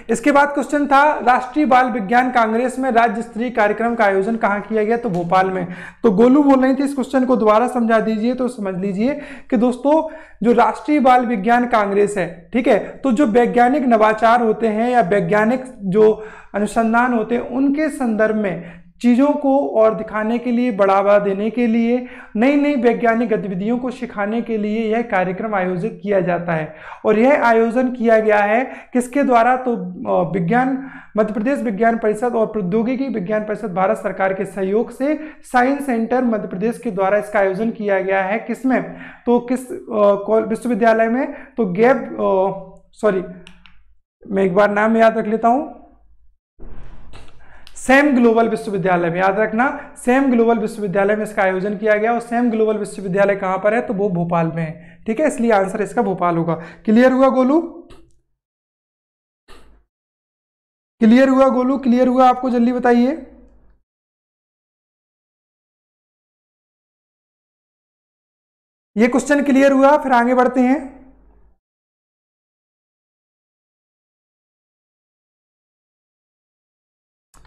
इसके बाद क्वेश्चन था, राष्ट्रीय बाल विज्ञान कांग्रेस में राज्य स्तरीय कार्यक्रम का आयोजन कहाँ किया गया? तो भोपाल में। तो गोलू बोल रही थी इस क्वेश्चन को दोबारा समझा दीजिए तो समझ लीजिए कि दोस्तों, जो राष्ट्रीय बाल विज्ञान कांग्रेस है, ठीक है तो जो वैज्ञानिक नवाचार होते हैं या वैज्ञानिक जो अनुसंधान होते हैं, उनके संदर्भ में चीज़ों को और दिखाने के लिए, बढ़ावा देने के लिए नई नई वैज्ञानिक गतिविधियों को सिखाने के लिए यह कार्यक्रम आयोजित किया जाता है। और यह आयोजन किया गया है किसके द्वारा? तो विज्ञान, मध्य प्रदेश विज्ञान परिषद और प्रौद्योगिकी विज्ञान परिषद भारत सरकार के सहयोग से साइंस सेंटर मध्य प्रदेश के द्वारा इसका आयोजन किया गया है। किसमें? तो किस विश्वविद्यालय में? तो गैब सॉरी, मैं एक बार नाम याद रख लेता हूँ। सेम ग्लोबल विश्वविद्यालय में, याद रखना सेम ग्लोबल विश्वविद्यालय में इसका आयोजन किया गया और सेम ग्लोबल विश्वविद्यालय कहाँ पर है? तो वो भोपाल में है। ठीक है? इसलिए आंसर इसका भोपाल होगा। क्लियर हुआ गोलू? क्लियर हुआ गोलू? क्लियर हुआ? आपको जल्दी बताइए। ये क्वेश्चन क्लियर हुआ, फिर आगे बढ़ते हैं।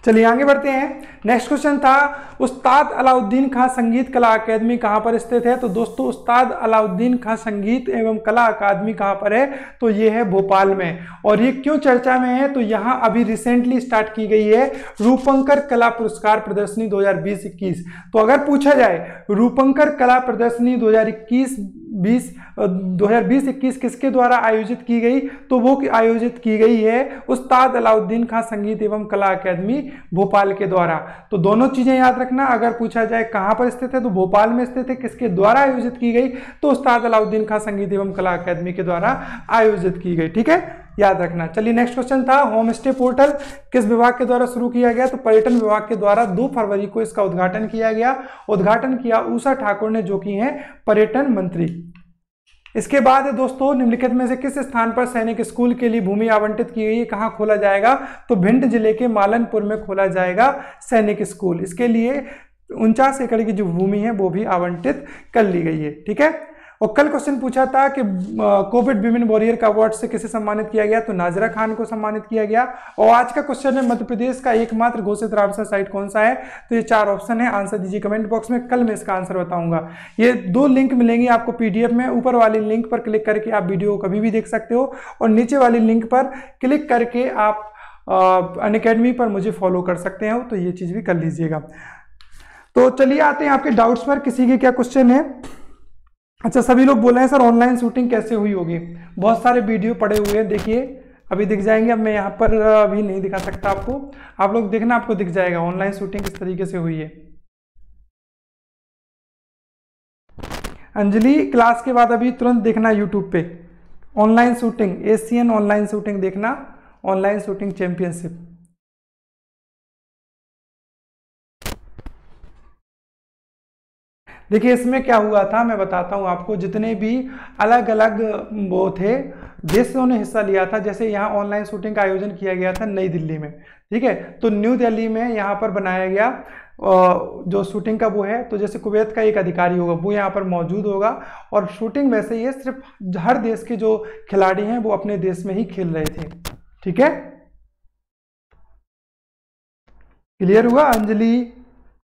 चलिए आगे बढ़ते हैं। नेक्स्ट क्वेश्चन था, उस्ताद अलाउद्दीन खां संगीत कला अकादमी कहाँ पर स्थित है? तो दोस्तों, उस्ताद अलाउद्दीन खां संगीत एवं कला अकादमी कहाँ पर है? तो ये है भोपाल में। और ये क्यों चर्चा में है? तो यहाँ अभी रिसेंटली स्टार्ट की गई है रूपंकर कला पुरस्कार प्रदर्शनी 2020-21 तो अगर पूछा जाए, रूपंकर कला प्रदर्शनी 2021 बीस 2020-21 किसके द्वारा आयोजित की गई? तो वो आयोजित की गई है उस्ताद अलाउद्दीन खां संगीत एवं कला अकेदमी भोपाल के द्वारा। तो दोनों चीज़ें याद रखना, अगर पूछा जाए कहाँ पर स्थित है तो भोपाल में स्थित है, किसके द्वारा आयोजित की गई? तो उस्ताद अलाउद्दीन खां संगीत एवं कला अकेदमी के द्वारा आयोजित की गई, ठीक है? याद रखना। चलिए नेक्स्ट क्वेश्चन था होम स्टे पोर्टल किस विभाग के द्वारा शुरू किया गया? तो पर्यटन विभाग के द्वारा 2 फरवरी को इसका उद्घाटन किया गया। उद्घाटन किया उषा ठाकुर ने, जो की है पर्यटन मंत्री। इसके बाद दोस्तों, निम्नलिखित में से किस स्थान पर सैनिक स्कूल के लिए भूमि आवंटित की गई है, कहाँ खोला जाएगा? तो भिंड ज़िले के मालनपुर में खोला जाएगा सैनिक स्कूल। इसके लिए उनचास एकड़ की जो भूमि है, वो भी आवंटित कर ली गई है। ठीक है? और कल क्वेश्चन पूछा था कि कोविड विमेन वॉरियर का अवार्ड से किसे सम्मानित किया गया? तो नाजरा खान को सम्मानित किया गया। और आज का क्वेश्चन है, मध्य प्रदेश का एकमात्र घोषित रामसर साइट कौन सा है? तो ये चार ऑप्शन है। आंसर दीजिए कमेंट बॉक्स में। कल मैं इसका आंसर बताऊँगा। ये दो लिंक मिलेंगे आपको पीडीएफ में। ऊपर वाली लिंक पर क्लिक करके आप वीडियो को कभी भी देख सकते हो। और नीचे वाली लिंक पर क्लिक करके आप अन अकेडमी पर मुझे फॉलो कर सकते हो। तो ये चीज़ भी कर लीजिएगा। तो चलिए आते हैं आपके डाउट्स पर। किसी के क्या क्वेश्चन है? अच्छा सभी लोग बोल रहे हैं, सर ऑनलाइन शूटिंग कैसे हुई होगी? बहुत सारे वीडियो पड़े हुए हैं, देखिए। अभी दिख जाएँगे, अब मैं यहाँ पर अभी नहीं दिखा सकता आपको। आप लोग देखना, आपको दिख जाएगा ऑनलाइन शूटिंग किस तरीके से हुई है। अंजलि क्लास के बाद अभी तुरंत देखना यूट्यूब पे। Online shooting Asian online shooting देखना ऑनलाइन शूटिंग चैंपियनशिप देखिए, इसमें क्या हुआ था, मैं बताता हूँ आपको। जितने भी अलग अलग वो थे, देशों ने हिस्सा लिया था। जैसे यहाँ ऑनलाइन शूटिंग का आयोजन किया गया था नई दिल्ली में, ठीक है? तो न्यू दिल्ली में यहाँ पर बनाया गया जो शूटिंग का वो है तो जैसे कुवैत का एक अधिकारी होगा, वो यहाँ पर मौजूद होगा। और शूटिंग वैसे ये सिर्फ़ हर देश के जो खिलाड़ी हैं, वो अपने देश में ही खेल रहे थे, ठीक है? क्लियर हुआ? अंजलि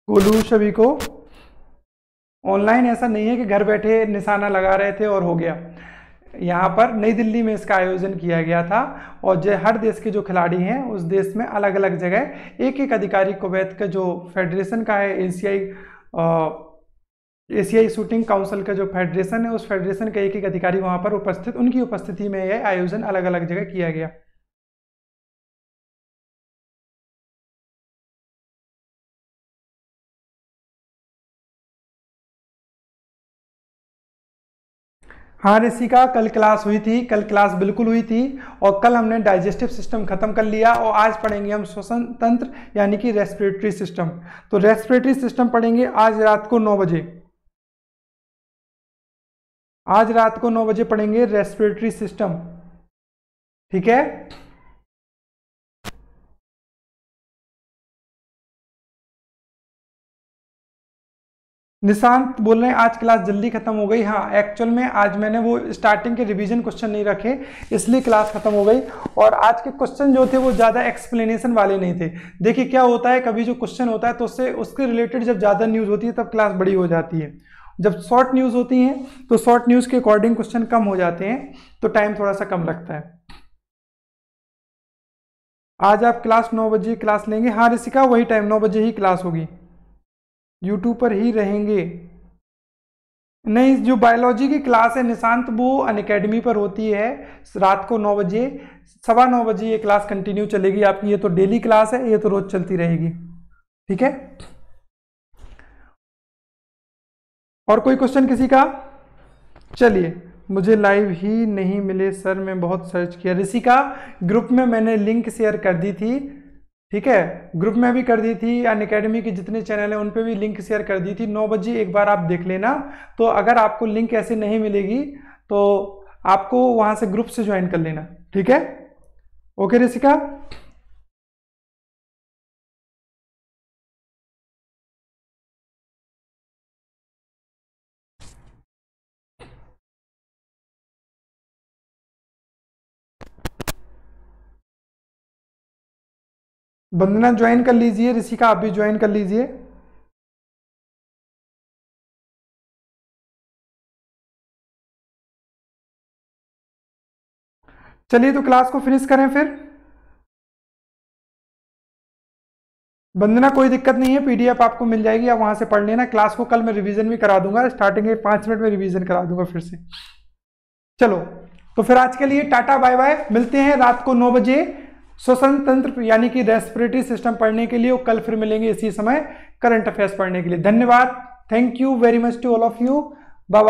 गोलू सभी को? ऑनलाइन ऐसा नहीं है कि घर बैठे निशाना लगा रहे थे और हो गया। यहाँ पर नई दिल्ली में इसका आयोजन किया गया था और जो हर देश के जो खिलाड़ी हैं, उस देश में अलग अलग जगह एक एक अधिकारी का जो फेडरेशन का है, एशियाई एशियाई शूटिंग काउंसिल का जो फेडरेशन है, उस फेडरेशन का एक एक अधिकारी वहाँ पर उपस्थित, उनकी उपस्थिति में यह आयोजन अलग अलग जगह किया गया। हाँ ऋषिका कल क्लास हुई थी, कल क्लास बिल्कुल हुई थी और कल हमने डाइजेस्टिव सिस्टम खत्म कर लिया और आज पढ़ेंगे हम श्वसन तंत्र यानी कि रेस्पिरेटरी सिस्टम। तो रेस्पिरेटरी सिस्टम पढ़ेंगे आज रात को नौ बजे। आज रात को नौ बजे पढ़ेंगे रेस्पिरेटरी सिस्टम। ठीक है? निशांत बोल रहे हैं, आज क्लास जल्दी खत्म हो गई। हाँ एक्चुअल में आज मैंने वो स्टार्टिंग के रिवीजन क्वेश्चन नहीं रखे, इसलिए क्लास खत्म हो गई। और आज के क्वेश्चन जो थे, वो ज़्यादा एक्सप्लेनेशन वाले नहीं थे। देखिए, क्या होता है, कभी जो क्वेश्चन होता है तो उससे, उसके रिलेटेड जब ज़्यादा न्यूज़ होती है, तब क्लास बड़ी हो जाती है। जब शॉर्ट न्यूज़ होती हैं तो शॉर्ट न्यूज़ के अकॉर्डिंग क्वेश्चन कम हो जाते हैं तो टाइम थोड़ा सा कम लगता है। आज आप क्लास नौ बजे क्लास लेंगे। हाँ ऋषिका वही टाइम नौ बजे ही क्लास होगी। यूट्यूब पर ही रहेंगे। नहीं, जो बायोलॉजी की क्लास है, निशांत, वो अन अकेडमी पर होती है। रात को नौ बजे, सवा नौ बजे ये क्लास कंटिन्यू चलेगी आपकी। ये तो डेली क्लास है, ये तो रोज चलती रहेगी। ठीक है? और कोई क्वेश्चन किसी का? चलिए, मुझे लाइव ही नहीं मिले सर मैं बहुत सर्च किया। ऋषि का ग्रुप में मैंने लिंक शेयर कर दी थी। ठीक है? ग्रुप में भी कर दी थी अन अकेडमी के जितने चैनल हैं उन पे भी लिंक शेयर कर दी थी। नौ बजे एक बार आप देख लेना। तो अगर आपको लिंक ऐसे नहीं मिलेगी तो आपको वहाँ से ग्रुप से ज्वाइन कर लेना। ठीक है? ओके ऋषिका वंदना ज्वाइन कर लीजिए, ऋषिका आप भी ज्वाइन कर लीजिए। चलिए तो क्लास को फिनिश करें फिर। वंदना कोई दिक्कत नहीं है पीडीएफ आपको मिल जाएगी, आप वहाँ से पढ़ लेना। क्लास को कल मैं रिवीजन भी करा दूँगा स्टार्टिंग पाँच मिनट में रिवीजन करा दूँगा फिर से। चलो तो फिर आज के लिए टाटा बाय बाय मिलते हैं रात को नौ बजे। श्वसन तंत्र यानी कि रेस्पिरेटरी सिस्टम पढ़ने के लिए कल फिर मिलेंगे इसी समय करंट अफेयर्स पढ़ने के लिए। धन्यवाद। Thank you very much to all of you bye